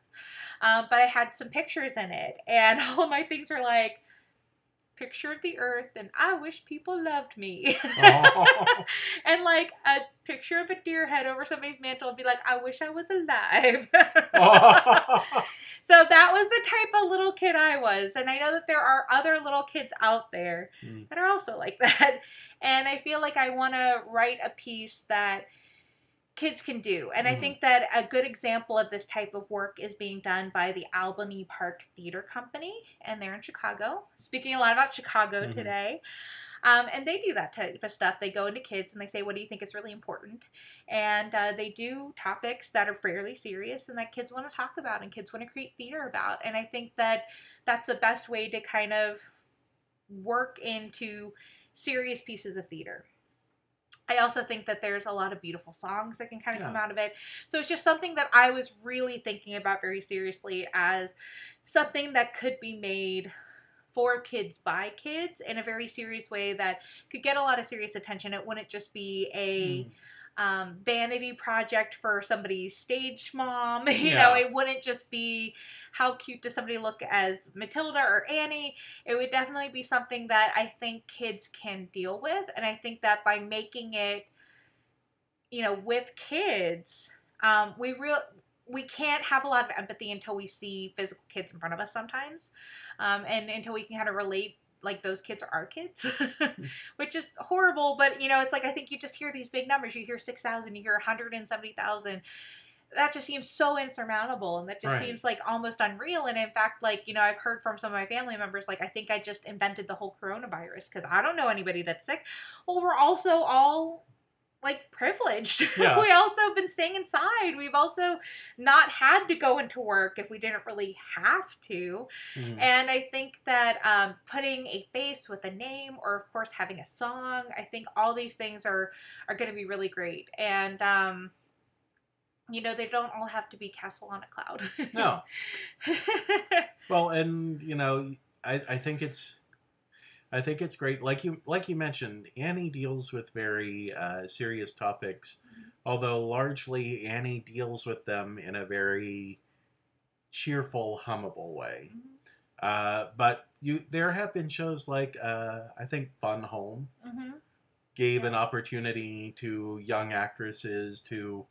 Um, but i had some pictures in it. And all of my things are like picture of the earth and i wish people loved me Oh. and like a picture of a deer head over somebody's mantle and be like, I wish I was alive. Oh. so that was the type of little kid I was. And I know that there are other little kids out there Mm. that are also like that. And I feel like I want to write a piece that kids can do. And I Mhm. think that a good example of this type of work is being done by the Albany Park Theater Company, and they're in Chicago. Speaking a lot about Chicago Mhm. today. Um, and they do that type of stuff. They go into kids and they say, What do you think is really important? And uh, they do topics that are fairly serious and that kids want to talk about and kids want to create theater about. And I think that that's the best way to kind of work into serious pieces of theater. I also think that there's a lot of beautiful songs that can kind of come out of it. So it's just something that I was really thinking about very seriously as something that could be made for kids by kids in a very serious way that could get a lot of serious attention. It wouldn't just be a Mm. Um, vanity project for somebody's stage mom. You know, it wouldn't just be how cute does somebody look as Matilda or Annie. It would definitely be something that I think kids can deal with. And I think that by making it, you know, with kids, um, we real we can't have a lot of empathy until we see physical kids in front of us sometimes, um, and until we can kind of relate like those kids are our kids, hmm. which is horrible. But you know, it's like I think you just hear these big numbers. You hear six thousand, you hear one hundred and seventy thousand. That just seems so insurmountable, and that just Right. seems like almost unreal. And in fact, like you know, I've heard from some of my family members, like I think I just invented the whole coronavirus because I don't know anybody that's sick. Well, we're also all like privileged. Yeah. we also have been staying inside. We've also not had to go into work if we didn't really have to. Mhm. And I think that um, putting a face with a name, or of course having a song, I think all these things are are going to be really great. And um, you know, they don't all have to be Castle on a Cloud. No. Well, and you know, I, I think it's I think it's great. Like you like you mentioned, Annie deals with very uh, serious topics, although largely Annie deals with them in a very cheerful, hummable way. Uh, but you there have been shows like uh, I think Fun Home hmm gave an opportunity to young actresses to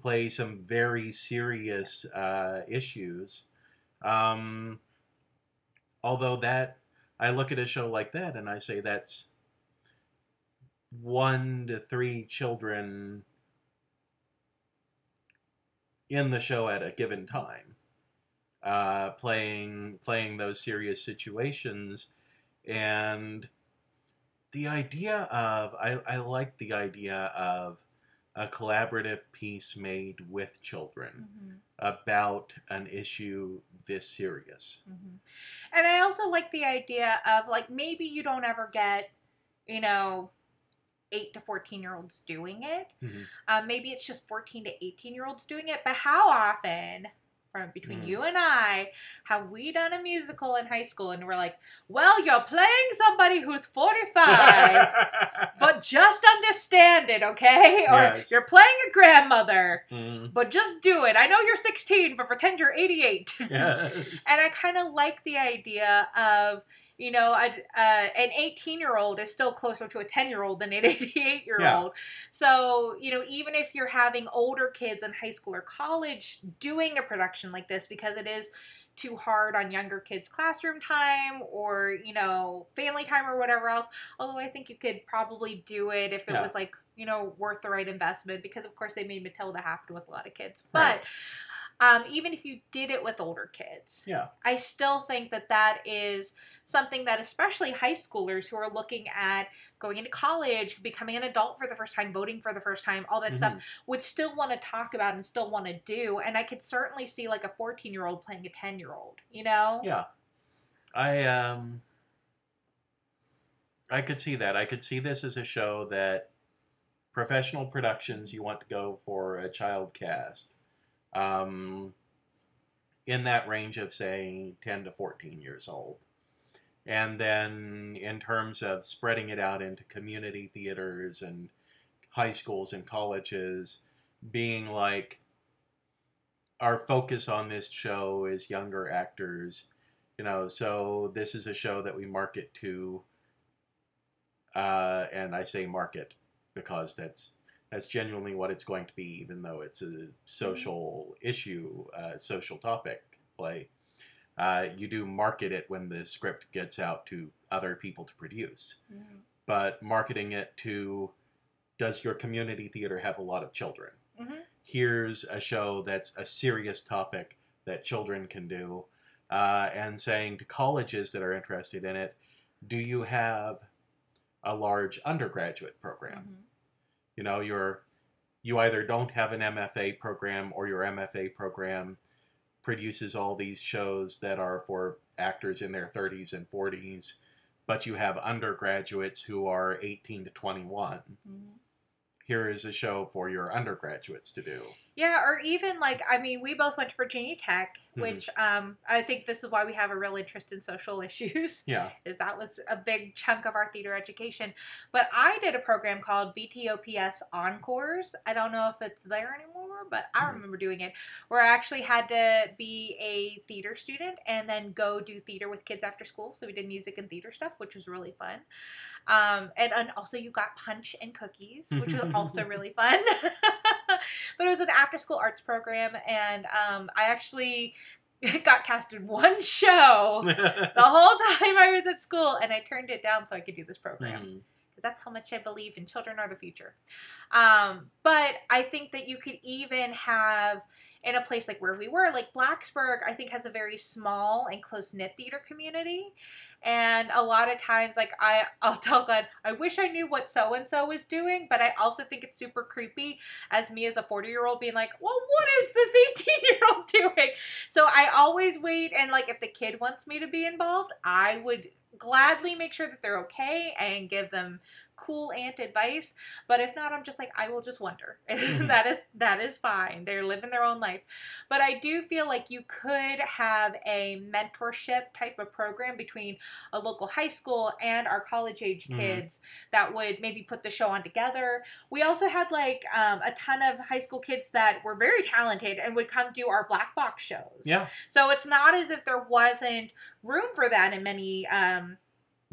play some very serious uh, issues. Um, although that, I look at a show like that and I say that's one to three children in the show at a given time, uh, playing playing those serious situations, and the idea of I, I like the idea of a collaborative piece made with children hmm about an issue this serious. hmm And I also like the idea of like maybe you don't ever get, you know, eight to fourteen year olds doing it. Mhm. Um, maybe it's just fourteen to eighteen year olds doing it. But how often, from between Mm. you and I, have we done a musical in high school and we're like, well, you're playing somebody who's forty five. But just understand it, okay? Or Yes. you're playing a grandmother, Mm, but just do it. I know you're 16, but pretend you're 88. yes. And I kind of like the idea of, you know, uh, an 18 year old is still closer to a 10 year old than an 88 year old. So, you know, even if you're having older kids in high school or college doing a production like this, because it is too hard on younger kids' classroom time or, you know, family time or whatever else. Although I think you could probably do it if it Yeah. was like, you know, worth the right investment because, of course, they made Matilda happen with a lot of kids. But, um, even if you did it with older kids. Yeah. I still think that that is something that, especially high schoolers who are looking at going into college, becoming an adult for the first time, voting for the first time, all that stuff, Mhm. would still want to talk about and still want to do. And I could certainly see like a 14 year old playing a 10 year old, you know? Yeah. I um I could see that. I could see this as a show that professional productions you want to go for a child cast. Um in that range of say 10 to 14 years old. And then in terms of spreading it out into community theaters and high schools and colleges being like our focus on this show is younger actors you know so this is a show that we market to uh, and i say market because that's that's genuinely what it's going to be even though it's a social issue uh, social topic play. Uh, you do market it when the script gets out to other people to produce. But marketing it to does your community theater have a lot of children? Mhm. here's a show that's a serious topic that children can do. Uh, and saying to colleges that are interested in it do you have a large undergraduate program? Mhm. You know you're you either don't have an mfa program or your mfa program produces all these shows that are for actors in their 30s and 40s but you have undergraduates who are 18 to 21 Mhm. here is a show for your undergraduates to do Yeah, or even like I mean, we both went to Virginia Tech, Mhm. which um, I think this is why we have a real interest in social issues. yeah Is that was a big chunk of our theater education. But I did a program called VTOPS Encores. I don't know if it's there anymore, but I Mhm. remember doing it, where I actually had to be a theater student and then go do theater with kids after school. So we did music and theater stuff, which was really fun. Um, and, and also you got punch and cookies, which was also really fun. but it was an after school arts program, and um, I actually got cast in one show the whole time I was at school, and I turned it down so I could do this program. Because that's how much I believe in children are the future. Um, but I think that you could even have in a place like where we were, like Blacksburg, I think has a very small and close knit theater community. And a lot of times, like I, I'll tell Glen, I wish I knew what so and so was doing, but I also think it's super creepy as me as a 40 year old being like, well, what is this 18 year old doing? So I always wait, and like if the kid wants me to be involved, I would gladly make sure that they're okay and give them cool aunt advice but if not i'm just like i will just wonder. And that is that is fine. They're living their own life. But i do feel like you could have a mentorship type of program between a local high school and our college age Mhm. kids that would maybe put the show on together. We also had like um, a ton of high school kids that were very talented and would come do our black box shows. Yeah. So it's not as if there wasn't room for that in many um,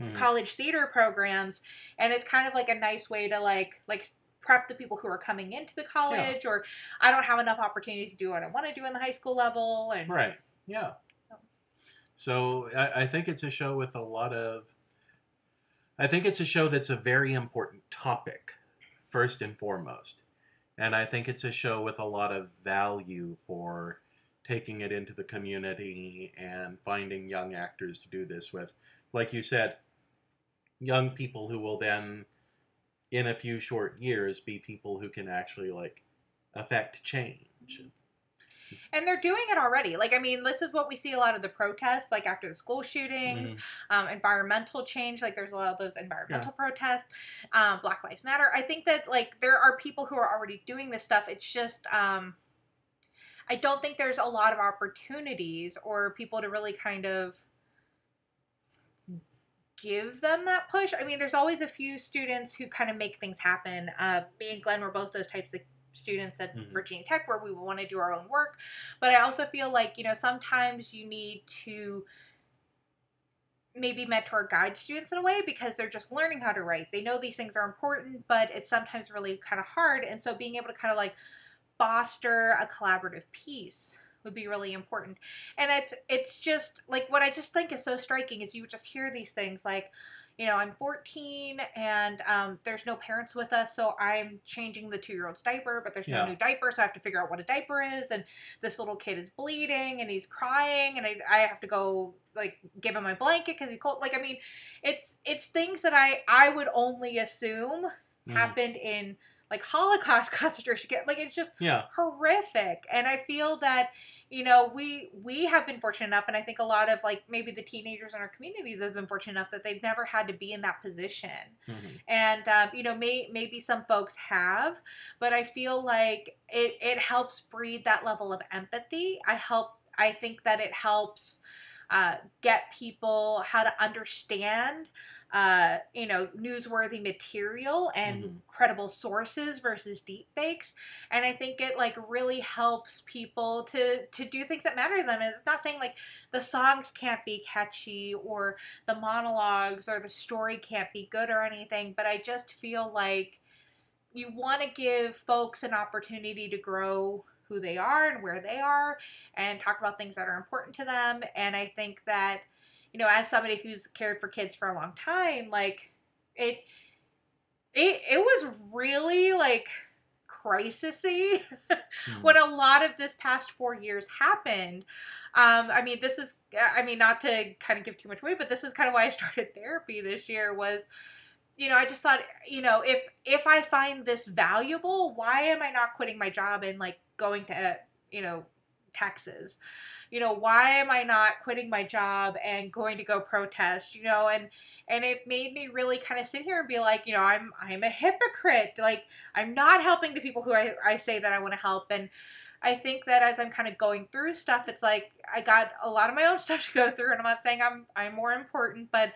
Mhm. college theater programs, and it's kind of like a nice way to like like prep the people who are coming into the college, or I don't have enough opportunities to do what I want to do in the high school level, and Right. Yeah. So I, I think it's a show with a lot of. I think it's a show that's a very important topic, first and foremost. And I think it's a show with a lot of value for taking it into the community and finding young actors to do this with. Like you said, young people who will then, in a few short years, be people who can actually like affect change. and they're doing it already. Like I mean, this is what we see a lot of the protests, like after the school shootings, Mhm. um, environmental change. Like there's a lot of those environmental protests, um, Black Lives Matter. I think that like there are people who are already doing this stuff. It's just um, I don't think there's a lot of opportunities or people to really kind of give them that push. I mean, there's always a few students who kind of make things happen. Uh, me and Glen were both those types of students at Mhm. Virginia Tech where we want to do our own work. But I also feel like, you know, sometimes you need to maybe mentor guide students in a way because they're just learning how to write. They know these things are important, but it's sometimes really kind of hard. And so being able to kind of like foster a collaborative piece would be really important. And it's it's just like what I just think is so striking is you just hear these things like you know, I'm 14 and um, there's no parents with us, so I'm changing the two year old's diaper, but there's Yeah. no new diaper, so I have to figure out what a diaper is. And this little kid is bleeding and he's crying, and I, I have to go like give him my blanket because he's cold. Like, I mean, it's it's things that I I would only assume Mhm. happened in like Holocaust concentration camp. Like, it's just Yeah. horrific and i feel that you know we we have been fortunate enough and i think a lot of like maybe the teenagers in our communities have been fortunate enough that they've never had to be in that position Mhm. and um, you know may, maybe some folks have but i feel like it, it helps breed that level of empathy i help i think that it helps uh, get people how to understand uh, you know newsworthy material and Mhm. credible sources versus deep fakes and i think it like really helps people to to do things that matter to them and it's not saying like the songs can't be catchy or the monologues or the story can't be good or anything but i just feel like you want to give folks an opportunity to grow who they are and where they are and talk about things that are important to them and i think that you know as somebody who's cared for kids for a long time like it it it was really like crisisy Mhm. when a lot of this past four years happened. Um, I mean, this is, I mean, not to kind of give too much away, but this is kind of why I started therapy this year was, you know, I just thought, you know, if, if I find this valuable, why am I not quitting my job and like going to, you know, Texas? You know, why am I not quitting my job and going to go protest, you know, and, and it made me really kind of sit here and be like, you know, I'm, I'm a hypocrite. Like, I'm not helping the people who I, I say that I want to help. And I think that as I'm kind of going through stuff, it's like I got a lot of my own stuff to go through, and I'm not saying I'm I'm more important, but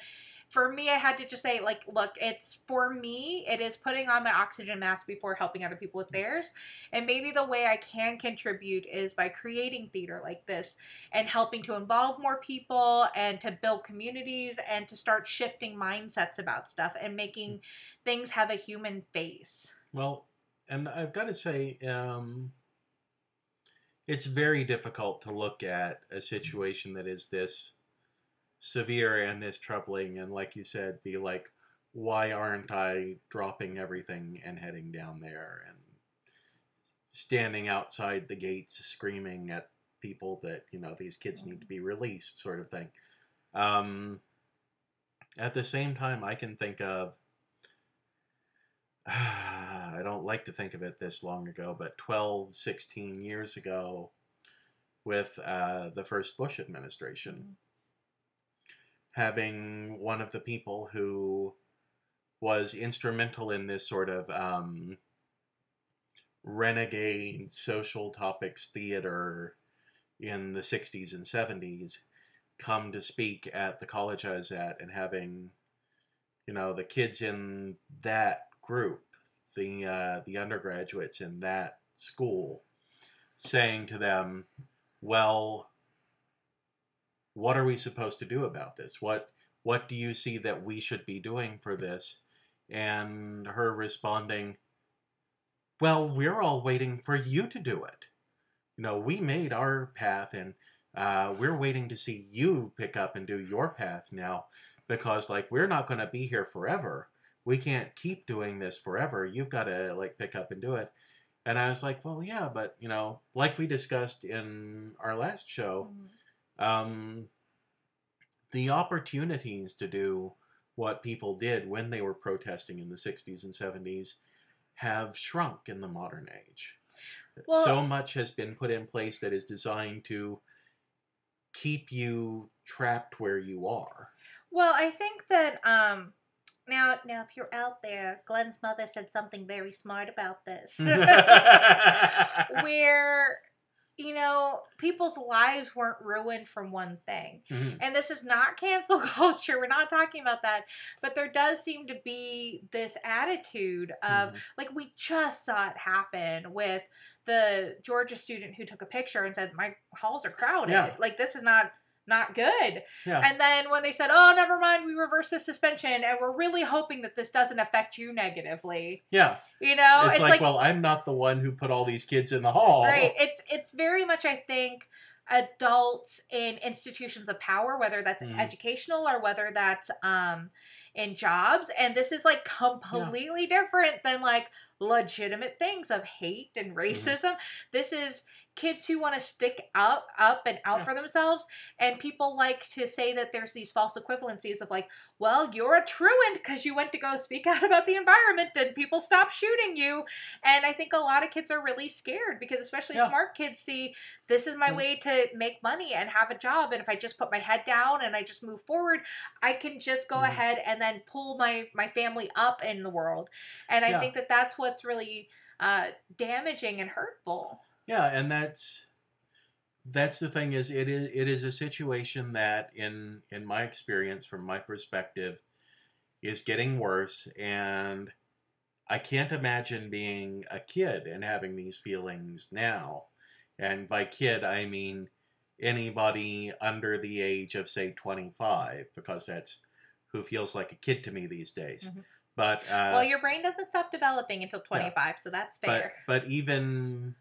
for me, I had to just say, like, look, it's for me, it is putting on my oxygen mask before helping other people with mm-hmm. theirs. And maybe the way I can contribute is by creating theater like this and helping to involve more people and to build communities and to start shifting mindsets about stuff and making mm-hmm. things have a human face. Well, and I've got to say, um, it's very difficult to look at a mm-hmm. situation that is this severe and this troubling, and like you said, be like, why aren't I dropping everything and heading down there and standing outside the gates screaming at people that, you know, these kids need to be released, sort of thing. Um, at the same time, I can think of I don't like to think of it this long ago, but 12, 16 years ago with uh, the first Bush administration, having one of the people who was instrumental in this sort of um, renegade social topics theater in the 60s and 70s come to speak at the college I was at and having you know the kids in that group the uh, the undergraduates in that school saying to them well what are we supposed to do about this? What what do you see that we should be doing for this? And her responding well we're all waiting for you to do it. You know we made our path and uh, we're waiting to see you pick up and do your path now because like we're not going to be here forever. We can't keep doing this forever. You've got to like pick up and do it. And i was like well yeah but you know like we discussed in our last show um, the opportunities to do what people did when they were protesting in the 60s and 70s have shrunk in the modern age Well- so much has been put in place that is designed to keep you trapped where you are Well, I think that um now now if you're out there, Glen's mother said something very smart about this. where you know, people's lives weren't ruined from one thing. Mhm. And this is not cancel culture. We're not talking about that. But there does seem to be this attitude of Mhm. like we just saw it happen with the Georgia student who took a picture and said my halls are crowded. Yeah. Like this is not not good. Yeah. And then when they said, "Oh, never mind, we reverse the suspension and we're really hoping that this doesn't affect you negatively." yeah You know, it's, like, well i'm not the one who put all these kids in the hall right. It's it's very much I think adults in institutions of power, whether that's Mhm. educational or whether that's um, in jobs and this is like completely yeah. different than like legitimate things of hate and mm-hmm. racism. Mm-hmm. This is kids who want to stick up up and out yeah. for themselves and people like to say that there's these false equivalencies of like well you're a truant because you went to go speak out about the environment and people stop shooting you and i think a lot of kids are really scared because especially yeah. smart kids see this is my way to make money and have a job and if i just put my head down and i just move forward i can just go mm-hmm. ahead and then pull my my family up in the world and i yeah. think that that's what's really uh, damaging and hurtful yeah, and that's that's the thing is it is it is a situation that in in my experience from my perspective is getting worse and I can't imagine being a kid and having these feelings now. And by kid I mean anybody under the age of say 25 because that's who feels like a kid to me these days. Mm-hmm. But uh, well, your brain doesn't stop developing until 25, yeah. so that's fair. But, but even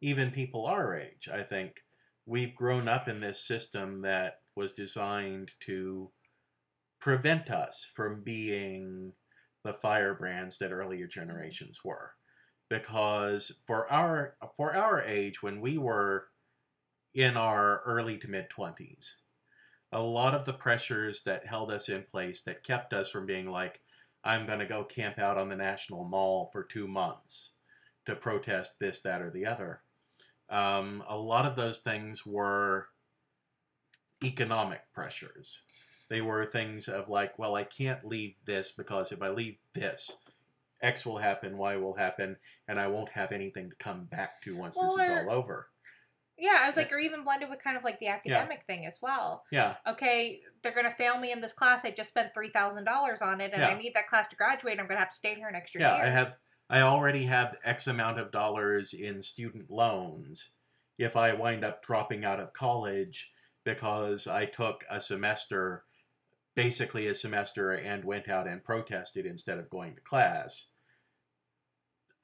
even people our age. I think we've grown up in this system that was designed to prevent us from being the firebrands that earlier generations were. Because for our for our age, when we were in our early to mid twenties, a lot of the pressures that held us in place, that kept us from being like, I'm going to go camp out on the National Mall for two months to protest this, that, or the other, um, a lot of those things were economic pressures. They were things of like, well, I can't leave this because if I leave this, X will happen, Y will happen, and I won't have anything to come back to once well, this is all over. Yeah, I was like, or even blended with kind of like the academic yeah. thing as well. Yeah. Okay, they're gonna fail me in this class. I just spent three thousand dollars on it, and yeah. I need that class to graduate. I'm gonna have to stay here an extra yeah, year. Yeah, I have I already have X amount of dollars in student loans. If I wind up dropping out of college because I took a semester, basically a semester, and went out and protested instead of going to class,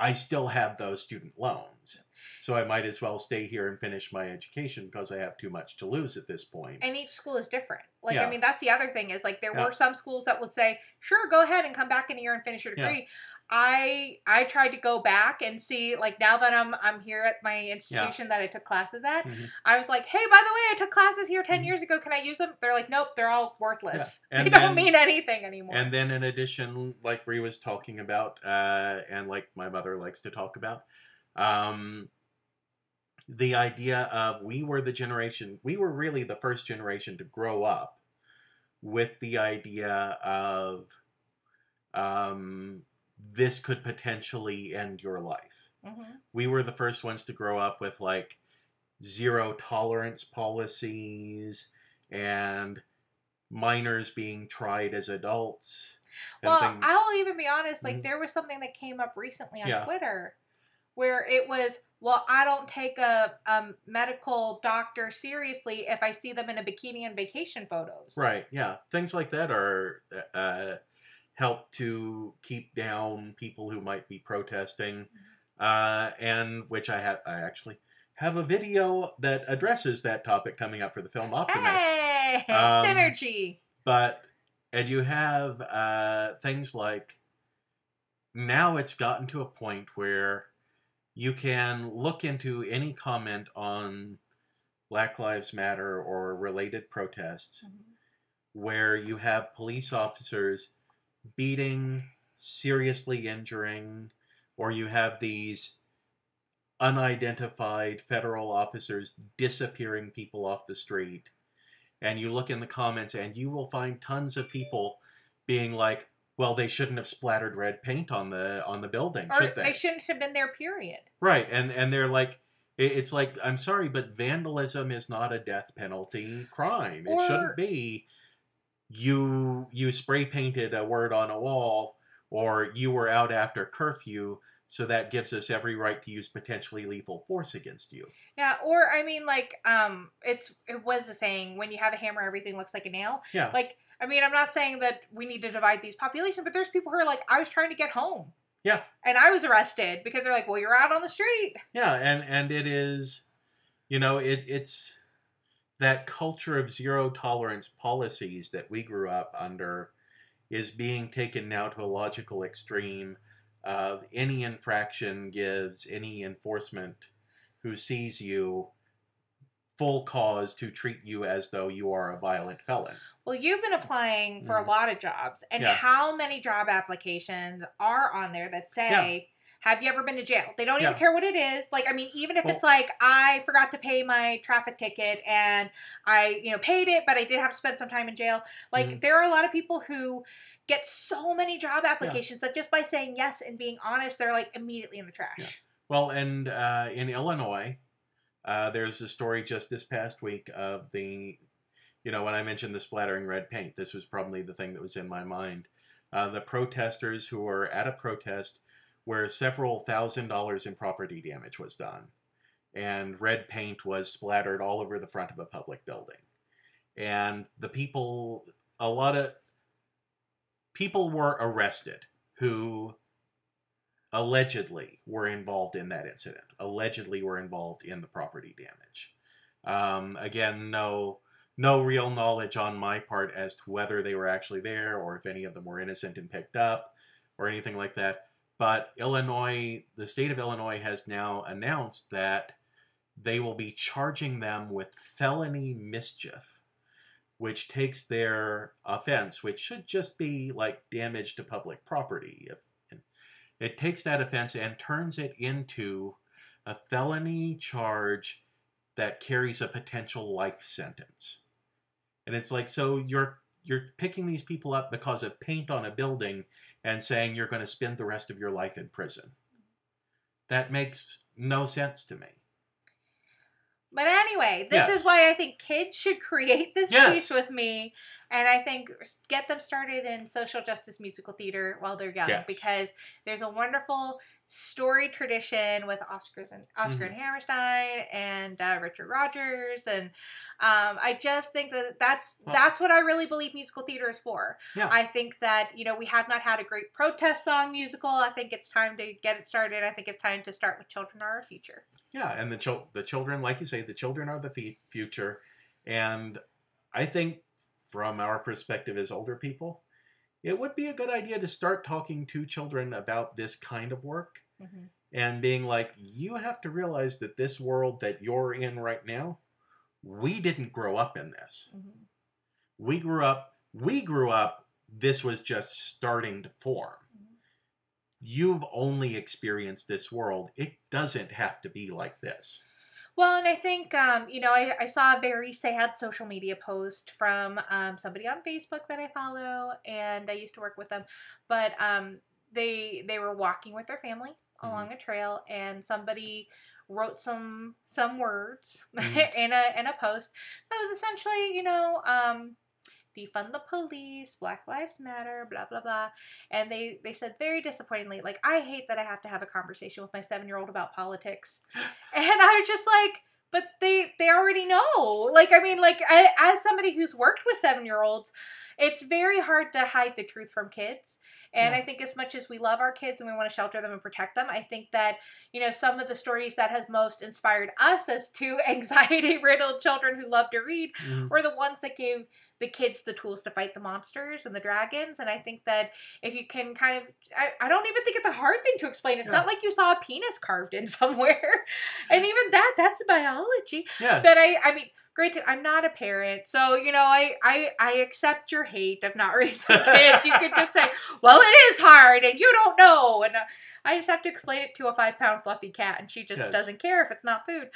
I still have those student loans. So I might as well stay here and finish my education because I have too much to lose at this point. And each school is different. Like, yeah. I mean, that's the other thing is like there yeah. were some schools that would say, sure, go ahead and come back in a year and finish your degree. Yeah. I I tried to go back and see like now that I'm I'm here at my institution that I took classes at, mm-hmm. I was like, hey, by the way, I took classes here 10 mm-hmm. years ago. Can I use them? They're like, nope, they're all worthless. They then, don't mean anything anymore. And then in addition, like Bri was talking about, uh, and like my mother likes to talk about, um, the idea of we were the generation, we were really the first generation to grow up with the idea of um, this could potentially end your life. Mm-hmm. We were the first ones to grow up with like zero tolerance policies and minors being tried as adults. Well, things. I'll even be honest, like mm-hmm. there was something that came up recently on yeah. Twitter where it was well, I don't take a, a medical doctor seriously if I see them in a bikini and vacation photos. Right. Yeah. Things like that are uh, help to keep down people who might be protesting, mm-hmm. uh, and which I have. I actually have a video that addresses that topic coming up for the film Optimist. Hey, um, synergy. But and you have uh, things like now it's gotten to a point where you can look into any comment on Black Lives Matter or related protests mm-hmm. where you have police officers beating, seriously injuring, or you have these unidentified federal officers disappearing people off the street. And you look in the comments and you will find tons of people being like, well, they shouldn't have splattered red paint on the on the building, or should they? They shouldn't have been there. Period. Right, and and they're like, it's like I'm sorry, but vandalism is not a death penalty crime. Or, it shouldn't be. You you spray painted a word on a wall, or you were out after curfew, so that gives us every right to use potentially lethal force against you. Yeah, or I mean, like, um, it's it was the saying when you have a hammer, everything looks like a nail. Yeah, like I mean, I'm not saying that we need to divide these populations, but there's people who are like, I was trying to get home. Yeah. And I was arrested because they're like, well, you're out on the street. Yeah, and and it is, you know, it it's that culture of zero tolerance policies that we grew up under is being taken now to a logical extreme of any infraction gives any enforcement who sees you full cause to treat you as though you are a violent felon. Well, you've been applying for a Mhm. lot of jobs, and Yeah. how many job applications are on there that say, "Have you ever been to jail?" They don't even Yeah. care what it is. Like, I mean, even if Well- it's like I forgot to pay my traffic ticket and I, you know, paid it, but I did have to spend some time in jail. Like, Mhm. there are a lot of people who get so many job applications that just by saying yes and being honest, they're like immediately in the trash. Yeah. Well, and uh, in Illinois, uh, there's a story just this past week of the, you know, when I mentioned the splattering red paint, this was probably the thing that was in my mind. Uh, the protesters who were at a protest where several thousand dollars in property damage was done, and red paint was splattered all over the front of a public building. And the people, a lot of people were arrested who allegedly were involved in that incident, allegedly were involved in the property damage. Um, again, no no real knowledge on my part as to whether they were actually there or if any of them were innocent and picked up or anything like that. But Illinois, the state of Illinois has now announced that they will be charging them with felony mischief, which takes their offense, which should just be like damage to public property, it takes that offense and turns it into a felony charge that carries a potential life sentence. And it's like so you're you're picking these people up because of paint on a building and saying you're going to spend the rest of your life in prison. That makes no sense to me. But anyway, this Yes. is why I think kids should create this Yes. piece with me, and I think get them started in social justice musical theater while they're young, Yes. because there's a wonderful story tradition with Oscars and Oscar Mm-hmm. and Hammerstein and uh, Richard Rodgers, and um, I just think that that's Well- that's what I really believe musical theater is for. Yeah. I think that you know we have not had a great protest song musical. I think it's time to get it started. I think it's time to start with Children Are Our Future. Yeah, and the chil- the children, like you say, the children are the fe- future, and I think from our perspective as older people, it would be a good idea to start talking to children about this kind of work Mm-hmm. and being like, you have to realize that this world that you're in right now, we didn't grow up in this. Mm-hmm. We grew up. We grew up. This was just starting to form. You've only experienced this world. It doesn't have to be like this. Well, and I think, um, you know, I, I saw a very sad social media post from um, somebody on Facebook that I follow, and I used to work with them. But um, they they were walking with their family along a trail, and somebody wrote some some words Mhm. in a in a post that was essentially, you know, um, defund the police, Black Lives Matter, blah blah blah. And they they said very disappointingly, like I hate that I have to have a conversation with my seven year old about politics, and I was just like. But they they already know. Like I mean, like I, as somebody who's worked with seven year olds, it's very hard to hide the truth from kids. And Yeah. I think as much as we love our kids and we want to shelter them and protect them, I think that you know some of the stories that has most inspired us as two anxiety riddled children who love to read Mhm. were the ones that gave the kids the tools to fight the monsters and the dragons. And I think that if you can kind of, I, I don't even think it's a hard thing to explain. It's Yeah. not like you saw a penis carved in somewhere. and even that, that's biology. Yes. But I, I mean, granted, I'm not a parent, so you know, I, I, I accept your hate of not raising kids. you could just say, well, it is hard, and you don't know, and uh, I just have to explain it to a five pound fluffy cat, and she just Yes. doesn't care if it's not food.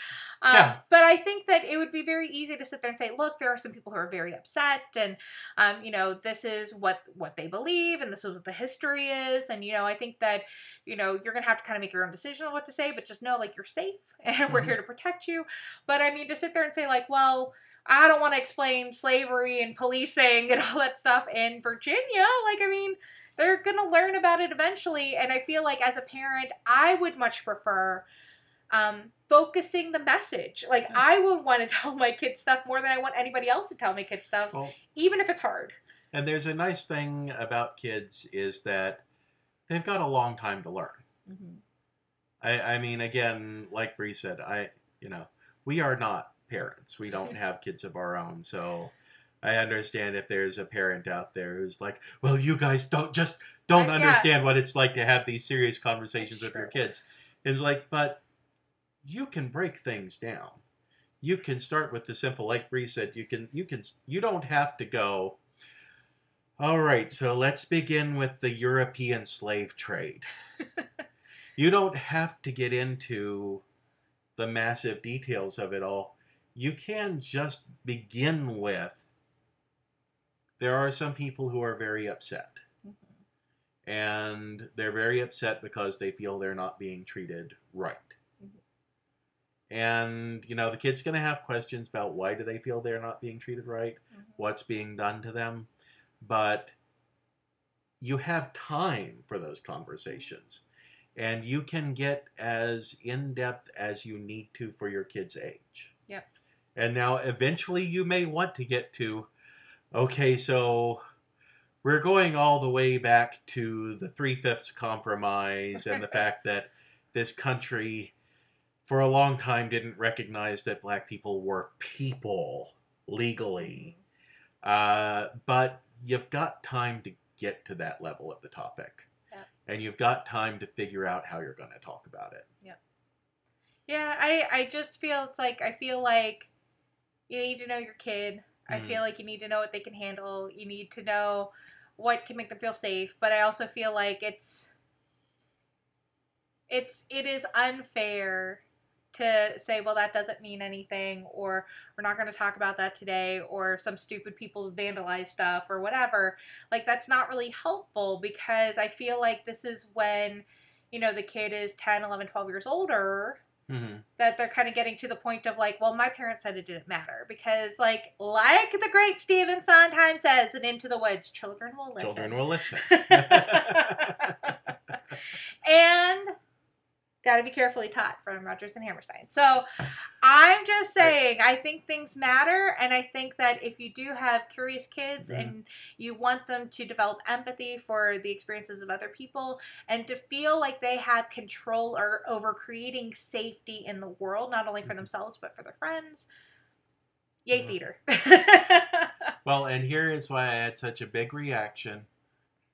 Um, Yeah. But I think that it would be very easy to sit there and say, look, there are some people who are very upset, and um, you know, this is what what they believe, and this is what the history is, and you know, I think that you know you're gonna have to kind of make your own decision on what to say, but just know like you're safe, and we're Mhm. here to protect you. But I mean, to sit there and say like, well. I don't want to explain slavery and policing and all that stuff in Virginia. Like, I mean, they're going to learn about it eventually. And I feel like as a parent, I would much prefer um, focusing the message. Like, Yeah. I would want to tell my kids stuff more than I want anybody else to tell my kids stuff, Well, even if it's hard. and there's a nice thing about kids is that they've got a long time to learn. I, I mean, again, like Bri said, I, you know, we are not parents. We don't have kids of our own, so I understand if there's a parent out there who's like, "Well, you guys don't just don't understand what it's like to have these serious conversations with your kids." It's like, but you can break things down. You can start with the simple, like Bri said. You can, you can, you don't have to go. All right, so let's begin with the European slave trade. you don't have to get into the massive details of it all. You can just begin with there are some people who are very upset. And they're very upset because they feel they're not being treated right. Mhm. And, you know, the kid's going to have questions about why do they feel they're not being treated right? Mhm. what's being done to them, but you have time for those conversations. And you can get as in depth as you need to for your kid's age. And now, eventually, you may want to get to okay, so we're going all the way back to the Three Fifths Compromise and the fact that this country, for a long time, didn't recognize that black people were people legally. Uh, but you've got time to get to that level of the topic. Yeah. And you've got time to figure out how you're going to talk about it. Yeah, I I just feel it's like I feel like you need to know your kid. I Mhm. feel like you need to know what they can handle. You need to know what can make them feel safe, but I also feel like it's it's it is unfair to say, well, that doesn't mean anything, or we're not going to talk about that today, or some stupid people vandalize stuff, or whatever. Like, that's not really helpful because I feel like this is when, you know, the kid is 10, 11, 12 years older Mm-hmm. that they're kind of getting to the point of like, well, my parents said it didn't matter because, like, like the great Stephen Sondheim says and Into the Woods, children will listen. Children will listen. and got to be carefully taught from Rodgers and Hammerstein. So I'm just saying, I think things matter, and I think that if you do have curious kids Mhm. and you want them to develop empathy for the experiences of other people and to feel like they have control or over creating safety in the world, not only for Mhm. themselves but for their friends. Yay, Mhm. theater. Well, and here is why I had such a big reaction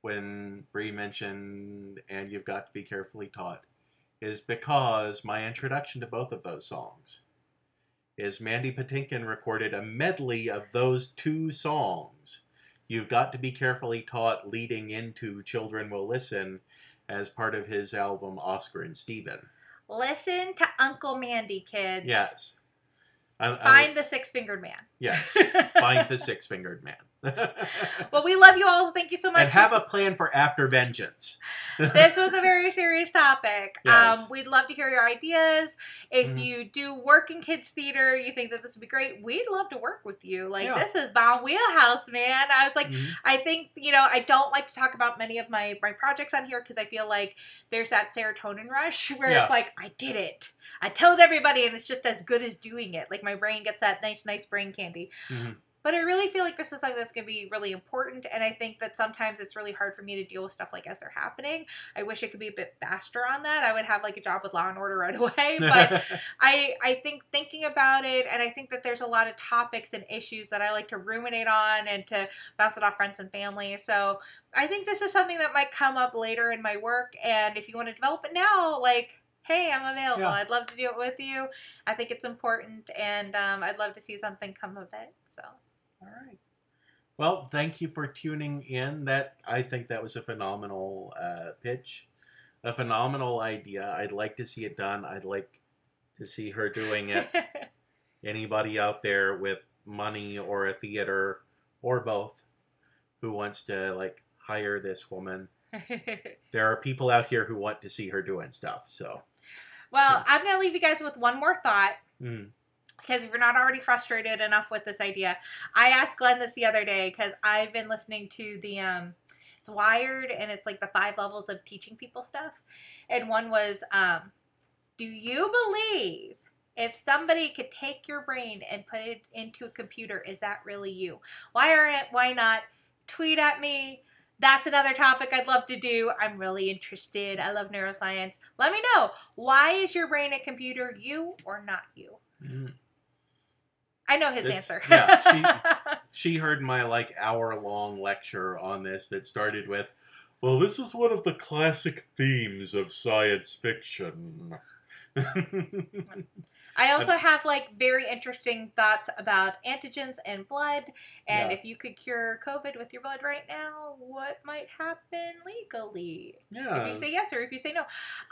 when Bri mentioned "and you've got to be carefully taught," is because my introduction to both of those songs is Mandy Patinkin recorded a medley of those two songs. You've got to be carefully taught, leading into "Children Will Listen" as part of his album Oscar and Steven. Listen to Uncle Mandy, kids. Yes. I- I- Find the six fingered man. yes. Find the six fingered man. Well, we love you all. Thank you so much. and have a plan for after vengeance. this was a very serious topic. Yes. Um, we'd love to hear your ideas. If Mhm. you do work in kids theater, you think that this would be great. We'd love to work with you. Like Yeah. this is my wheelhouse, man. I was like, Mhm. I think you know, I don't like to talk about many of my my projects on here because I feel like there's that serotonin rush where Yeah. it's like I did it. I told everybody, and it's just as good as doing it. Like my brain gets that nice, nice brain candy. Mhm. But I really feel like this is something that's going to be really important, and I think that sometimes it's really hard for me to deal with stuff like as they're happening. I wish it could be a bit faster on that. I would have like a job with Law and Order right away, but I I think thinking about it, and I think that there's a lot of topics and issues that I like to ruminate on and to bounce it off friends and family. So I think this is something that might come up later in my work, and if you want to develop it now, like. Hey, I'm available. Yeah. I'd love to do it with you. I think it's important, and um, I'd love to see something come of it. So, All right. Well, thank you for tuning in. That I think that was a phenomenal uh, pitch, a phenomenal idea. I'd like to see it done. I'd like to see her doing it. Anybody out there with money or a theater or both who wants to like hire this woman, there are people out here who want to see her doing stuff. So, well, I'm going to leave you guys with one more thought. mm, because if you're not already frustrated enough with this idea, I asked Glen this the other day because I've been listening to the um, it's Wired and it's like the five levels of teaching people stuff, and one was um, do you believe if somebody could take your brain and put it into a computer, is that really you? Why aren't why not tweet at me? That's another topic I'd love to do. I'm really interested. I love neuroscience. Let me know. Why is your brain a computer, you or not you? mm. I know his It's- answer. yeah, she heard my like hour long lecture on this that started with, "Well, this is one of the classic themes of science fiction." I also have like very interesting thoughts about antigens and blood, and Yeah. if you could cure COVID with your blood right now, what might happen legally? yeah, If you say yes or if you say no.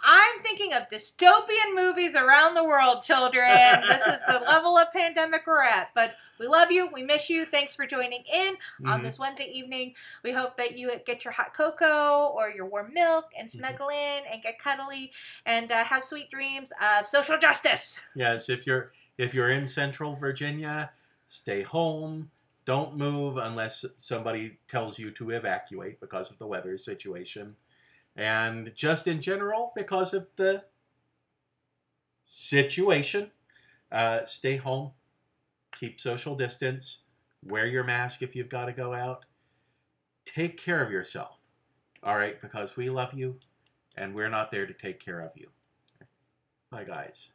I'm thinking of dystopian movies around the world, children. this is the level of pandemic we're at. But we love you. We miss you. Thanks for joining in on Mhm. this Wednesday evening. We hope that you get your hot cocoa or your warm milk and Mm-hmm. snuggle in and get cuddly and uh, have sweet dreams of social justice. Yes, if you're if you're in Central Virginia, stay home. Don't move unless somebody tells you to evacuate because of the weather situation. And just in general, because of the situation, uh, stay home, keep social distance, wear your mask if you've got to go out. Take care of yourself, all right? Because we love you and we're not there to take care of you. Bye, guys.